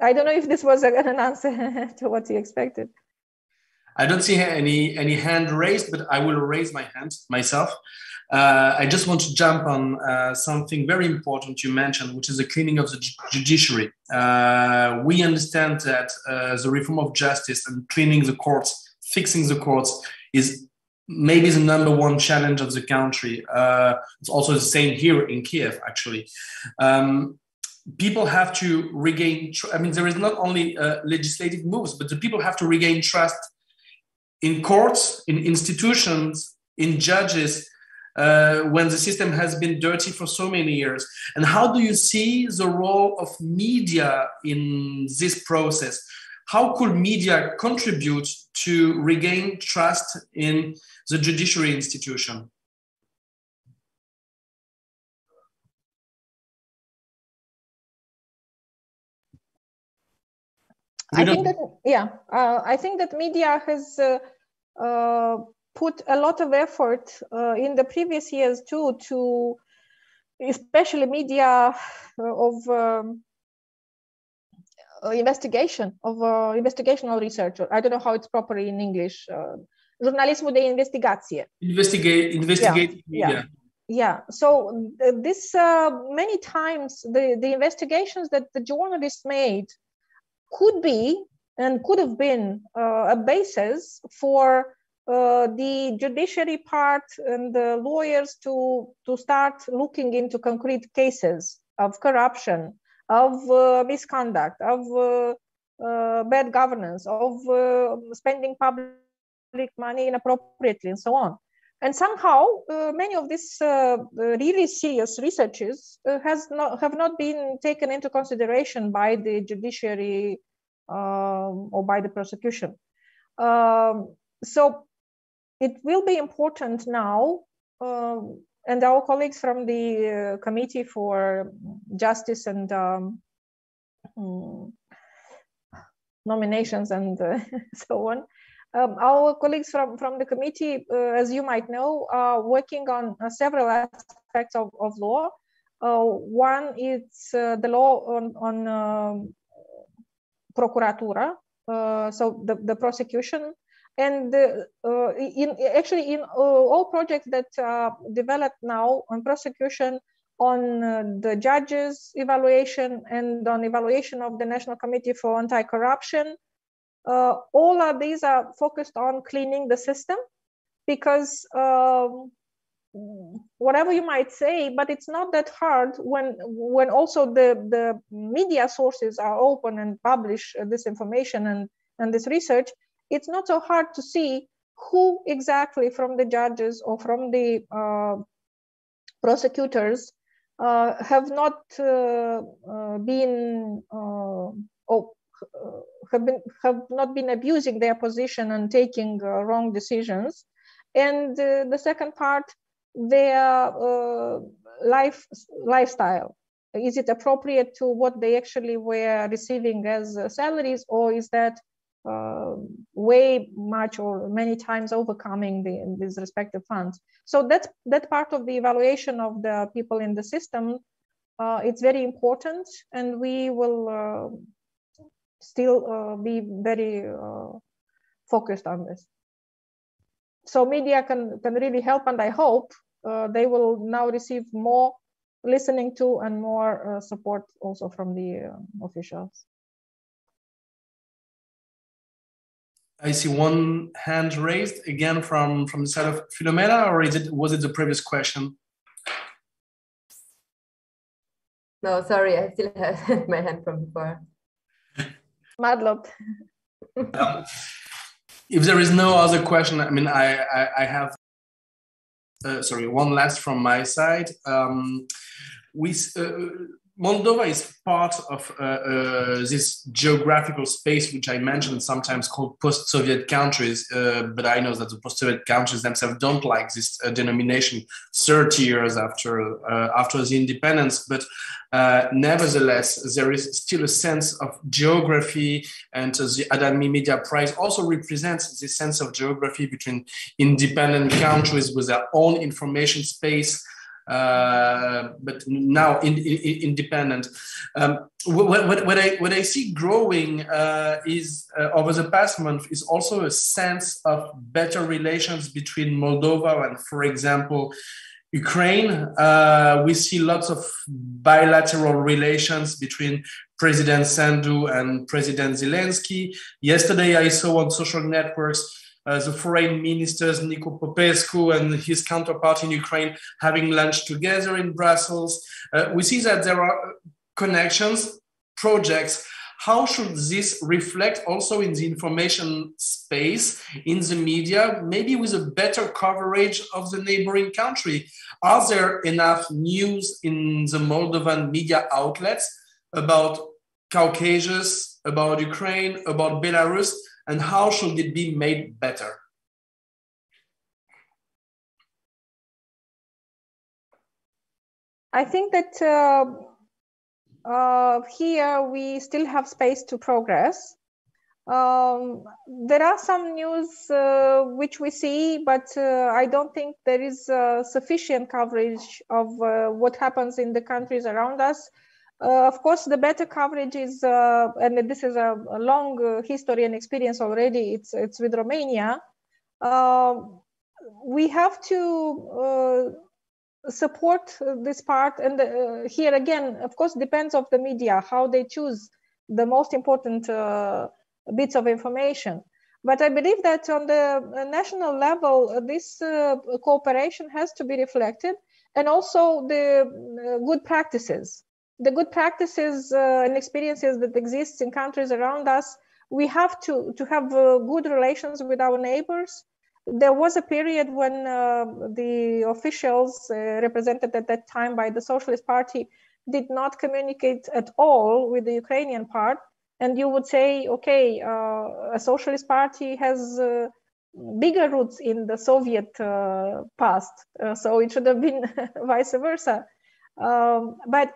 I don't know if this was an answer to what you expected. I don't see any any hand raised, but I will raise my hand myself. Uh, I just want to jump on uh, something very important you mentioned, which is the cleaning of the judiciary. Uh, we understand that uh, the reform of justice and cleaning the courts fixing the courts is maybe the number one challenge of the country. Uh, it's also the same here in Kiev, actually. Um, people have to regain, I mean, there is not only uh, legislative moves, but the people have to regain trust in courts, in institutions, in judges, uh, when the system has been dirty for so many years? And how do you see the role of media in this process? How could media contribute to regain trust in the judiciary institution? I think that yeah, uh, I think that media has uh, uh, put a lot of effort uh, in the previous years too to especially media of um, investigation of uh, investigational research i don't know how it's properly in english uh, journalismo de investigație investigate investigate yeah, yeah. yeah. so uh, this many times the the investigations that the journalists made could be and could have been a basis for uh, the judiciary part and the lawyers to, to start looking into concrete cases of corruption, of uh, misconduct, of uh, uh bad governance, of uh, spending public money inappropriately, and so on. And somehow, many of these really serious researches has not, have not been taken into consideration by the judiciary um, or by the prosecution. Um, so it will be important now, um, and our colleagues from the uh, Committee for Justice and um, um, Nominations and uh, so on. Um, our colleagues from, from the committee, uh, as you might know, are working on uh, several aspects of, of law. Uh, one is uh, the law on, on um, procuratura, so the, the prosecution and uh, in actually in uh, all projects that are developed now on prosecution on uh, the judges evaluation and on evaluation of the national committee for anti-corruption all of these are focused on cleaning the system because um, whatever you might say but it's not that hard when when also the the media sources are open and publish this information and and this research it's not so hard to see who exactly from the judges or from the uh, prosecutors uh, have not uh, uh been uh, or have been have not been abusing their position and taking wrong decisions. And the second part their life lifestyle. Is it appropriate to what they actually were receiving as salaries or is that uh, way much or many times overcoming the, these respective funds. So that's that part of the evaluation of the people in the system. Uh, it's very important, and we will uh, still uh, be very uh, focused on this. So media can can really help, and I hope uh, they will now receive more listening to and more support also from the officials. I see one hand raised again from from the side of Filomena, or is it was it the previous question? No, sorry, I still have my hand from before. Madlop. um, if there is no other question, I mean, I I, I have uh, sorry one last from my side. Um, we uh, Moldova is part of uh, uh, this geographical space, which I mentioned, sometimes called post-Soviet countries. Uh, but I know that the post-Soviet countries themselves don't like this uh, denomination 30 years after uh, after the independence. But uh, nevertheless, there is still a sense of geography, and the Adami Media Prize also represents this sense of geography between independent countries with their own information space uh, but now in, in, independent. Um, what, what, what, I, what I see growing uh, is uh, over the past month is also a sense of better relations between Moldova and, for example, Ukraine. Uh, we see lots of bilateral relations between President Sandu and President Zelensky. Yesterday, I saw on social networks uh, the foreign ministers Nicu Popescu and his counterpart in Ukraine having lunch together in Brussels. Uh, we see that there are connections, projects. How should this reflect also in the information space, in the media, maybe with a better coverage of the neighboring country? Are there enough news in the Moldovan media outlets about Caucasus, about Ukraine, about Belarus, and how should it be made better? I think that uh, uh, here we still have space to progress. Um, there are some news uh, which we see, but uh, I don't think there is uh, sufficient coverage of uh, what happens in the countries around us. Uh, of course, the better coverage is, uh, and this is a, a long uh, history and experience already. It's it's with Romania. Um, we have to uh, support this part, and uh, here again, of course, depends of the media how they choose the most important uh, bits of information. But I believe that on the national level, this cooperation has to be reflected, and also the good practices the good practices uh, and experiences that exist in countries around us, we have to, to have uh, good relations with our neighbors. There was a period when uh, the officials uh, represented at that time by the Socialist Party did not communicate at all with the Ukrainian part. And you would say, okay, uh, a Socialist Party has uh, bigger roots in the Soviet past, so it should have been vice versa. Um, but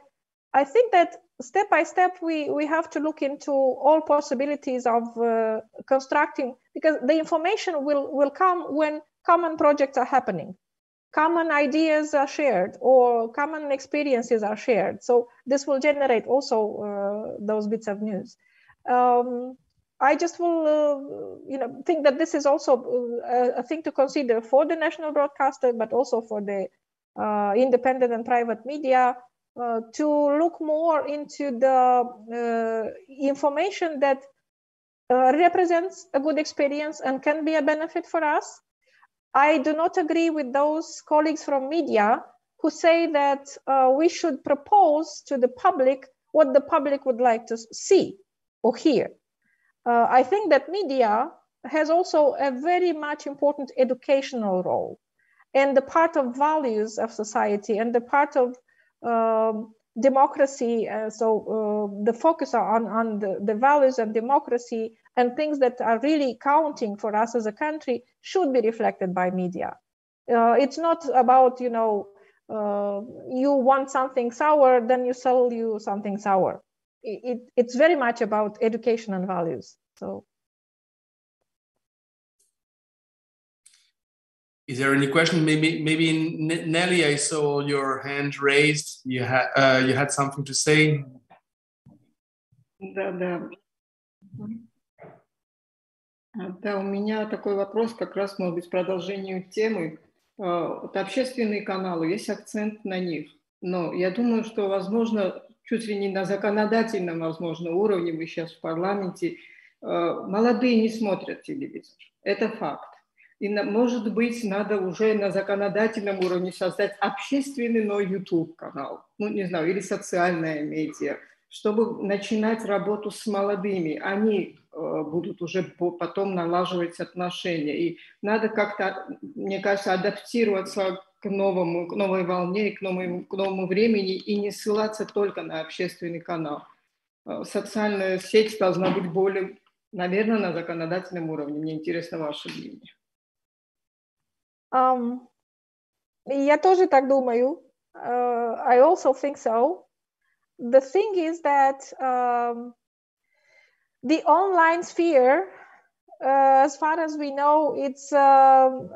I think that step by step we, we have to look into all possibilities of uh, constructing because the information will, will come when common projects are happening. Common ideas are shared or common experiences are shared. So this will generate also uh, those bits of news. Um, i just will uh, you know think that this is also uh, a, a, thing to consider for the national broadcaster but also for the uh, independent and private media uh, to look more into the uh, information that uh, represents a good experience and can be a benefit for us. I do not agree with those colleagues from media who say that uh, we should propose to the public what the public would like to see or hear. Uh, I think that media has also a very much important educational role and the part of values of society and the part of um, democracy. Uh, so uh, the focus on, on the, the values and democracy and things that are really counting for us as a country should be reflected by media. Uh, it's not about, you know, uh, you want something sour, then you sell you something sour. It, it, it's very much about education and values. So Is there any question? Maybe, maybe Nelly, I saw your hand raised. You had, uh, you had something to say. Да, да. Да, у меня такой вопрос, как раз, может быть, продолжению темы. Вот общественные каналы, есть акцент на них. Но я думаю, что, возможно, чуть ли не на законодательном, возможно, уровне, вы сейчас в парламенте, молодые не смотрят телевизор. Это факт. И, может быть, надо уже на законодательном уровне создать общественный, но YouTube-канал, ну, не знаю, или социальная медиа, чтобы начинать работу с молодыми. Они э, будут уже потом налаживать отношения. И надо как-то, мне кажется, адаптироваться к новому, к новой волне, к новому, к новому времени и не ссылаться только на общественный канал. Э, социальная сеть должна быть более, наверное, на законодательном уровне. Мне интересно ваше мнение. Um, я тоже так думаю. Uh, I also think so. The thing is that um, the online sphere, uh, as far as we know, it's um,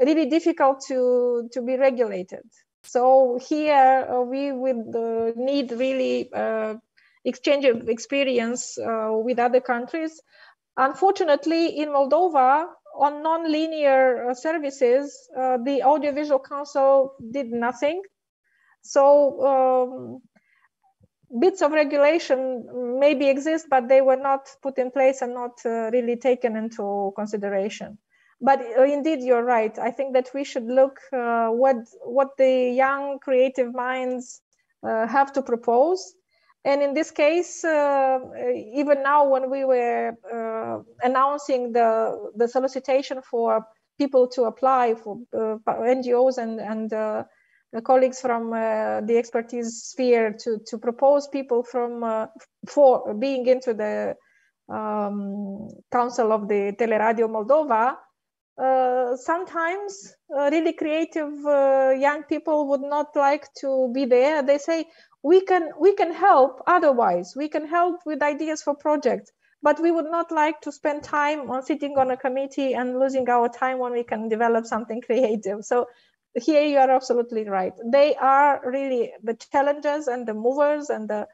really difficult to, to be regulated. So here uh, we would uh, need really uh, exchange of experience uh, with other countries. Unfortunately, in Moldova, on non-linear uh, services, uh, the Audiovisual Council did nothing. So um, bits of regulation maybe exist, but they were not put in place and not uh, really taken into consideration. but uh, indeed, you're right. I think that we should look uh, what what the young creative minds uh, have to propose. And in this case, uh, even now, when we were uh, announcing the the solicitation for people to apply for NGOs and and colleagues from the expertise sphere to to propose people from for being into the um, Council of the Teleradio Moldova, uh, sometimes uh, really creative uh, young people would not like to be there. They say we can we can help otherwise. We can help with ideas for projects. But we would not like to spend time on sitting on a committee and losing our time when we can develop something creative. So here you are absolutely right. They are really the challengers and the movers and the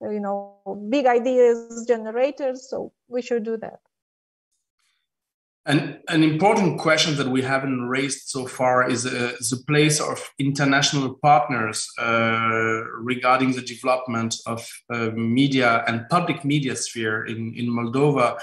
you know big ideas generators. So we should do that an, an important question that we haven't raised so far is uh, the place of international partners uh, regarding the development of uh, media and public media sphere in, in Moldova.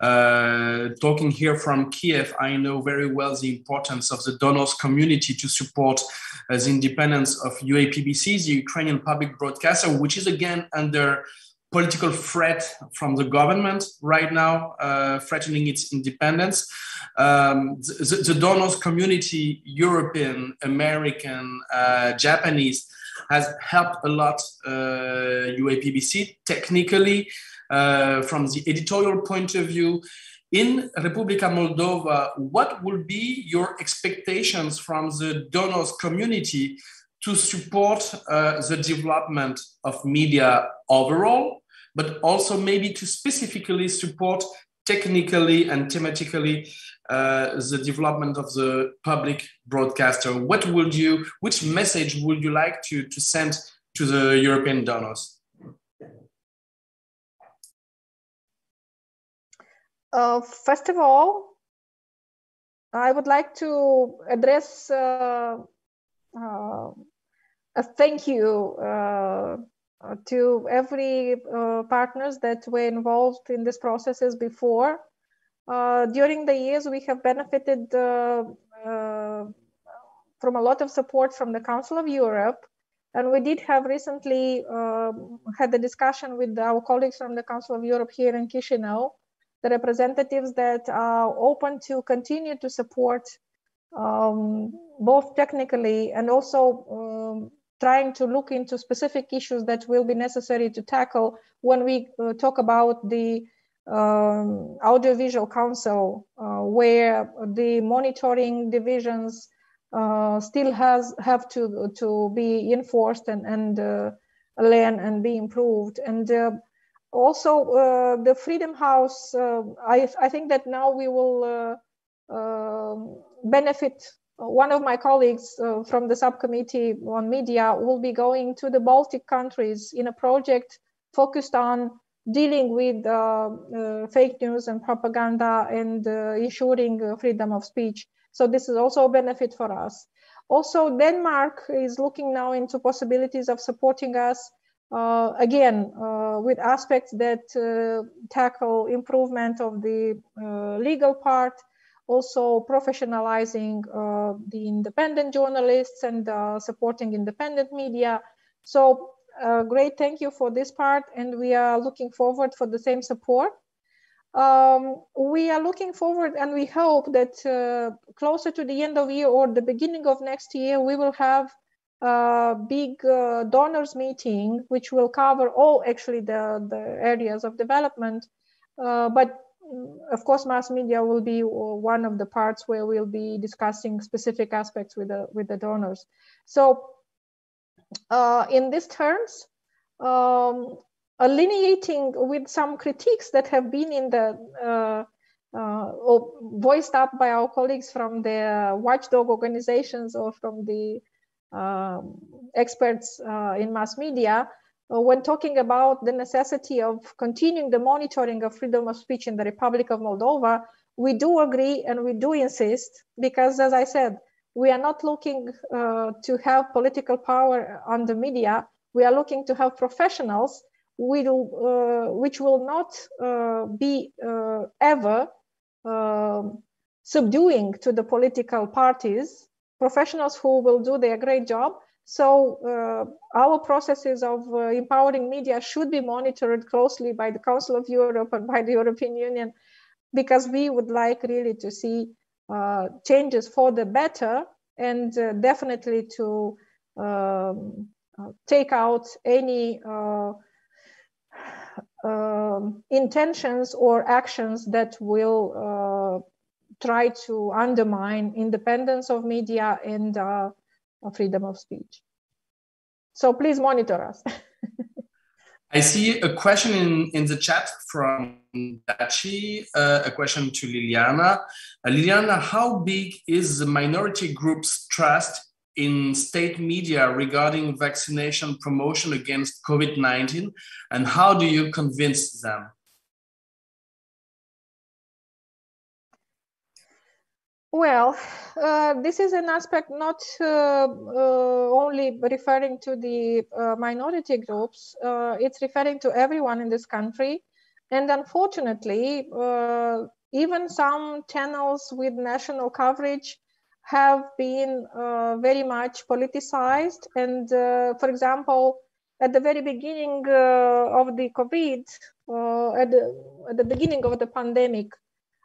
Uh, talking here from Kiev, I know very well the importance of the donors community to support uh, the independence of UAPBC, the Ukrainian public broadcaster, which is again under political threat from the government right now, uh, threatening its independence. Um, the, the, donors community, European, American, uh, Japanese, has helped a lot uh, UAPBC technically uh, from the editorial point of view. In Republica Moldova, what will be your expectations from the donors community to support uh, the development of media overall, but also maybe to specifically support technically and thematically uh, the development of the public broadcaster. What would you, which message would you like to, to send to the European donors? Uh, first of all, I would like to address uh, thank you uh, to every uh, partners that were involved in these processes before. during the years, we have benefited from a lot of support from the Council of Europe. And we did have recently uh, had a discussion with our colleagues from the Council of Europe here in Chisinau, the representatives that are open to continue to support um, both technically and also um, trying to look into specific issues that will be necessary to tackle when we uh, talk about the um, audiovisual council, uh, where the monitoring divisions uh, still has have to to be enforced and and uh, learn and be improved and. Uh, also, uh, the Freedom House. I I think that now we will um, benefit one of my colleagues uh, from the subcommittee on media will be going to the Baltic countries in a project focused on dealing with uh, uh, fake news and propaganda and uh, ensuring uh, freedom of speech. So this is also a benefit for us. Also, Denmark is looking now into possibilities of supporting us uh, again with aspects that tackle improvement of the legal part also professionalizing uh, the independent journalists and uh, supporting independent media. So uh, great, thank you for this part. And we are looking forward for the same support. Um, we are looking forward and we hope that uh, closer to the end of year or the beginning of next year, we will have a big uh, donors meeting, which will cover all actually the, the areas of development. Uh, but of course, mass media will be one of the parts where we'll be discussing specific aspects with the with the donors. So, uh, in these terms, um, alineating with some critiques that have been in the uh, uh, voiced up by our colleagues from the watchdog organizations or from the um, experts uh, in mass media, uh, when talking about the necessity of continuing the monitoring of freedom of speech in the Republic of Moldova, we do agree and we do insist because, as I said, we are not looking uh, to have political power on the media. We are looking to have professionals will, uh, which will not uh, be uh, ever um, subduing to the political parties professionals who will do their great job. So uh, our processes of uh, empowering media should be monitored closely by the Council of Europe and by the European Union, because we would like really to see uh, changes for the better and uh, definitely to um, uh, take out any uh, um, intentions or actions that will try to undermine independence of media and uh, freedom of speech. So please monitor us. I see a question in, in the chat from Dachi, uh, a question to Liliana. Uh, Liliana, how big is the minority group's trust in state media regarding vaccination promotion against COVID 19? And how do you convince them? Well, uh, this is an aspect not uh, uh, only referring to the uh, minority groups, uh, it's referring to everyone in this country. And unfortunately, uh, even some channels with national coverage have been very much politicized. And for example, at the very beginning of the COVID, at, the, at the beginning of the pandemic,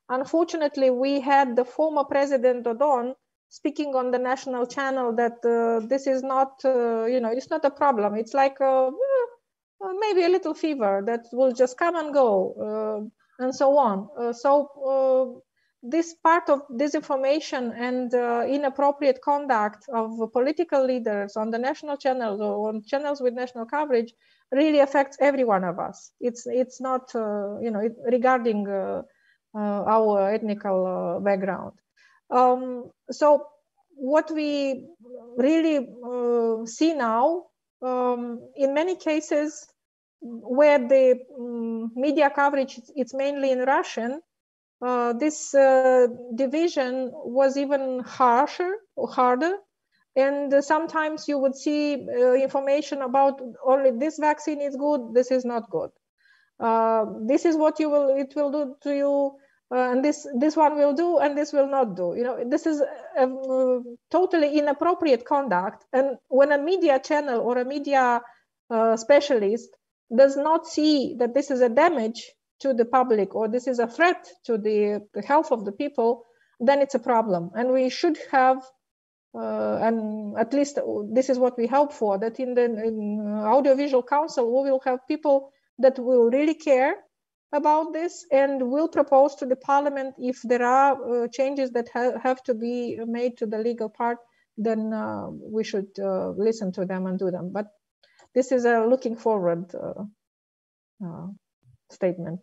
Unfortunately, we had the former president Dodon speaking on the national channel that uh, this is not, uh, you know, it's not a problem. It's like uh, uh maybe a little fever that will just come and go, uh, and so on. Uh, so this part of disinformation and inappropriate conduct of political leaders on the national channels or on channels with national coverage really affects every one of us. It's it's not, you know, it, regarding uh, our ethnical uh, background. Um, so what we really uh, see now, um, in many cases, where the um, media coverage it's mainly in Russian, uh, this uh, division was even harsher or harder. And uh, sometimes you would see information about only this vaccine is good, this is not good. this is what you will it will do to you uh, and this this one will do and this will not do. You know this is a, a, totally inappropriate conduct. And when a media channel or a media uh, specialist does not see that this is a damage to the public or this is a threat to the, the health of the people then it's a problem. And we should have uh, and at least this is what we hope for that in the in audiovisual council we will have people that will really care about this and will propose to the parliament if there are uh, changes that ha have to be made to the legal part then uh, we should uh, listen to them and do them. But this is a looking forward uh, uh, statement.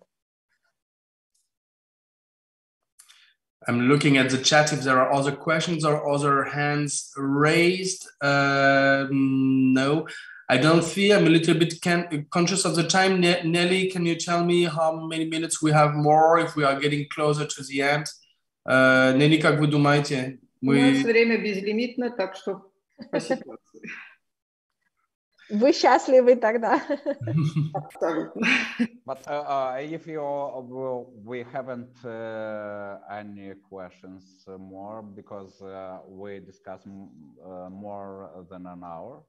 I'm looking at the chat if there are other questions or other hands raised. Uh, no, I don't feel I'm a little bit can, conscious of the time. Nelly, can you tell me how many minutes we have more if we are getting closer to the end? Uh, Nelly, как вы думаете? Мы... У нас время безлимитно, так что по ситуации. Вы счастливы тогда. but uh, uh, if you uh, we haven't uh, any questions more because uh, we discussed uh, more than an hour.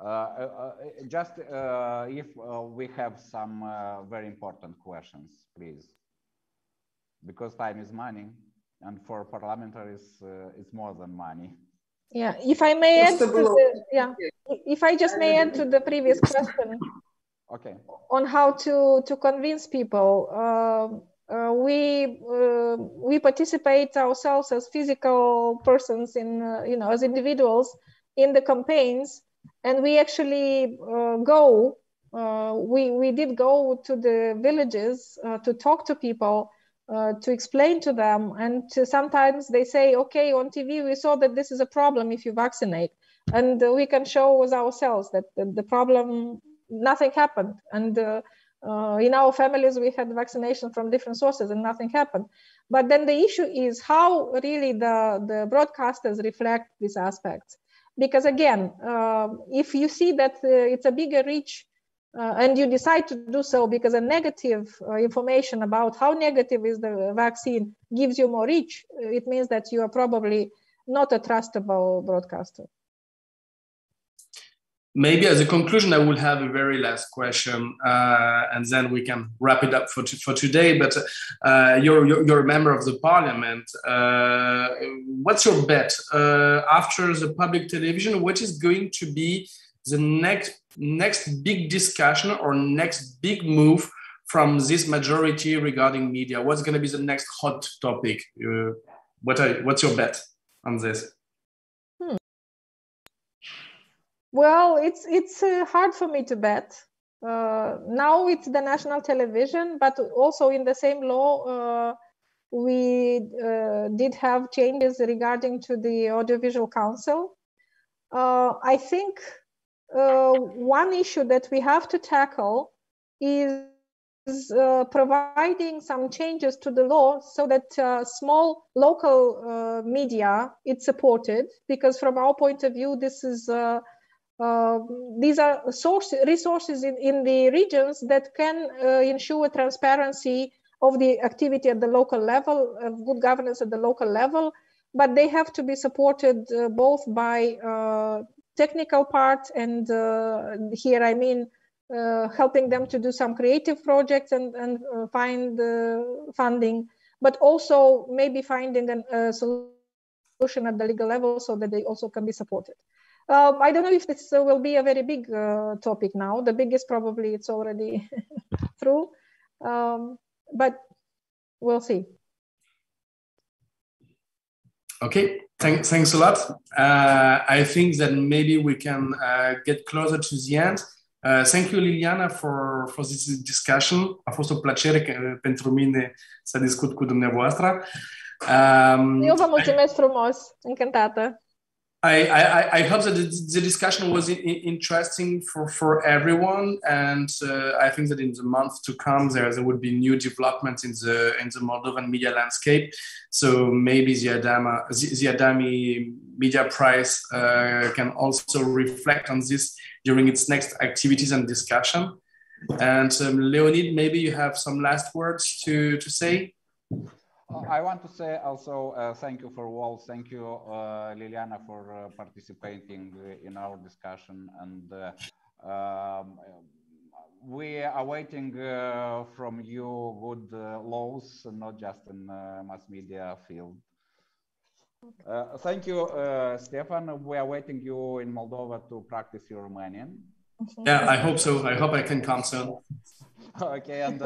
Uh, uh, uh, just if we have some very important questions, please, because time is money, and for parliamentaries, it's more than money. Yeah, if I may add, to the, yeah, if I just may add to the previous question, okay, on how to to convince people. Uh, uh, we uh, we participate ourselves as physical persons in you know as individuals in the campaigns and we actually uh, go uh, we we did go to the villages uh, to talk to people uh, to explain to them. And to sometimes they say okay on tv we saw that this is a problem if you vaccinate. And uh, we can show with ourselves that the, the problem nothing happened. And uh, in our families we had vaccination from different sources and nothing happened. But then the issue is how really the the broadcasters reflect these aspects because again, uh, if you see that uh, it's a bigger reach uh, and you decide to do so because a negative uh, information about how negative is the vaccine gives you more reach, it means that you are probably not a trustable broadcaster. Maybe as a conclusion, I will have a very last question, uh, and then we can wrap it up for, for today. But uh, you're, you're, you're, a member of the parliament. Uh, what's your bet uh, after the public television? What is going to be the next next big discussion or next big move from this majority regarding media? What's going to be the next hot topic? Uh, what are, what's your bet on this? Well, it's it's uh, hard for me to bet. Uh, now it's the national television, but also in the same law, uh, we uh, did have changes regarding to the audiovisual council. Uh, I think uh, one issue that we have to tackle is providing some changes to the law so that small local media it's supported because from our point of view this is these are source, resources in, in the regions that can uh, ensure transparency of the activity at the local level, of good governance at the local level, but they have to be supported uh, both by uh, technical part and uh, here I mean helping them to do some creative projects and, and find funding, but also maybe finding a solution at the legal level so that they also can be supported. Um, I don't know if this uh, will be a very big uh, topic now. The biggest probably it's already through, um, but we'll see. Okay, Thank, thanks a lot. Uh, I think that maybe we can uh, get closer to the end. Uh, thank you, Liliana, for, for this discussion. A fost o plăcere pentru mine să discut cu dumneavoastră. Um, Eu vă mulțumesc frumos, încântată. I, I, I hope that the, discussion was interesting for, for everyone, and uh, I think that in the months to come there, there would be new developments in the in the Moldovan media landscape. So maybe the Adama the, Adami Media Prize uh, can also reflect on this during its next activities and discussion. And um, Leonid, maybe you have some last words to to say. I want to say also uh, thank you for all. Thank you, uh, Liliana, for uh, participating in our discussion. And uh, um, we are waiting uh, from you good uh, laws, not just in mass media field. thank you, Stefan. We are waiting you in Moldova to practice your Romanian. Yeah, I hope so. I hope I can come soon. okay, and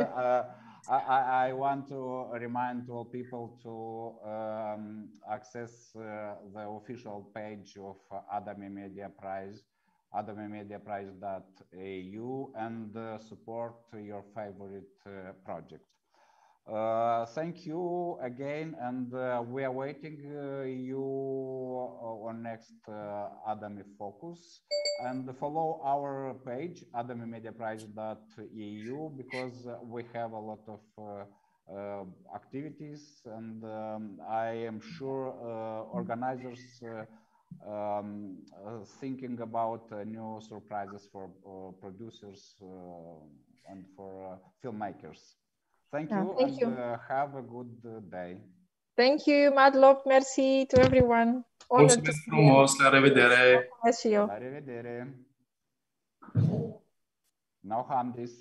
I, I, want to remind all people to um, access uh, the official page of Adami Media Prize, adamimediaprize.eu, and uh, support your favorite uh, project. Uh, thank you again, and uh, we are waiting uh, you on next uh, Adami Focus, and follow our page adamimediaprize.eu because we have a lot of uh, uh, activities, and um, I am sure organizers um, thinking about new surprises for producers and for filmmakers. Thank you yeah, thank and you. Uh, have a good uh, day. Thank you, Madlop. Merci to everyone. Mulțumesc frumos, la revedere! La revedere! Now, Hamdis.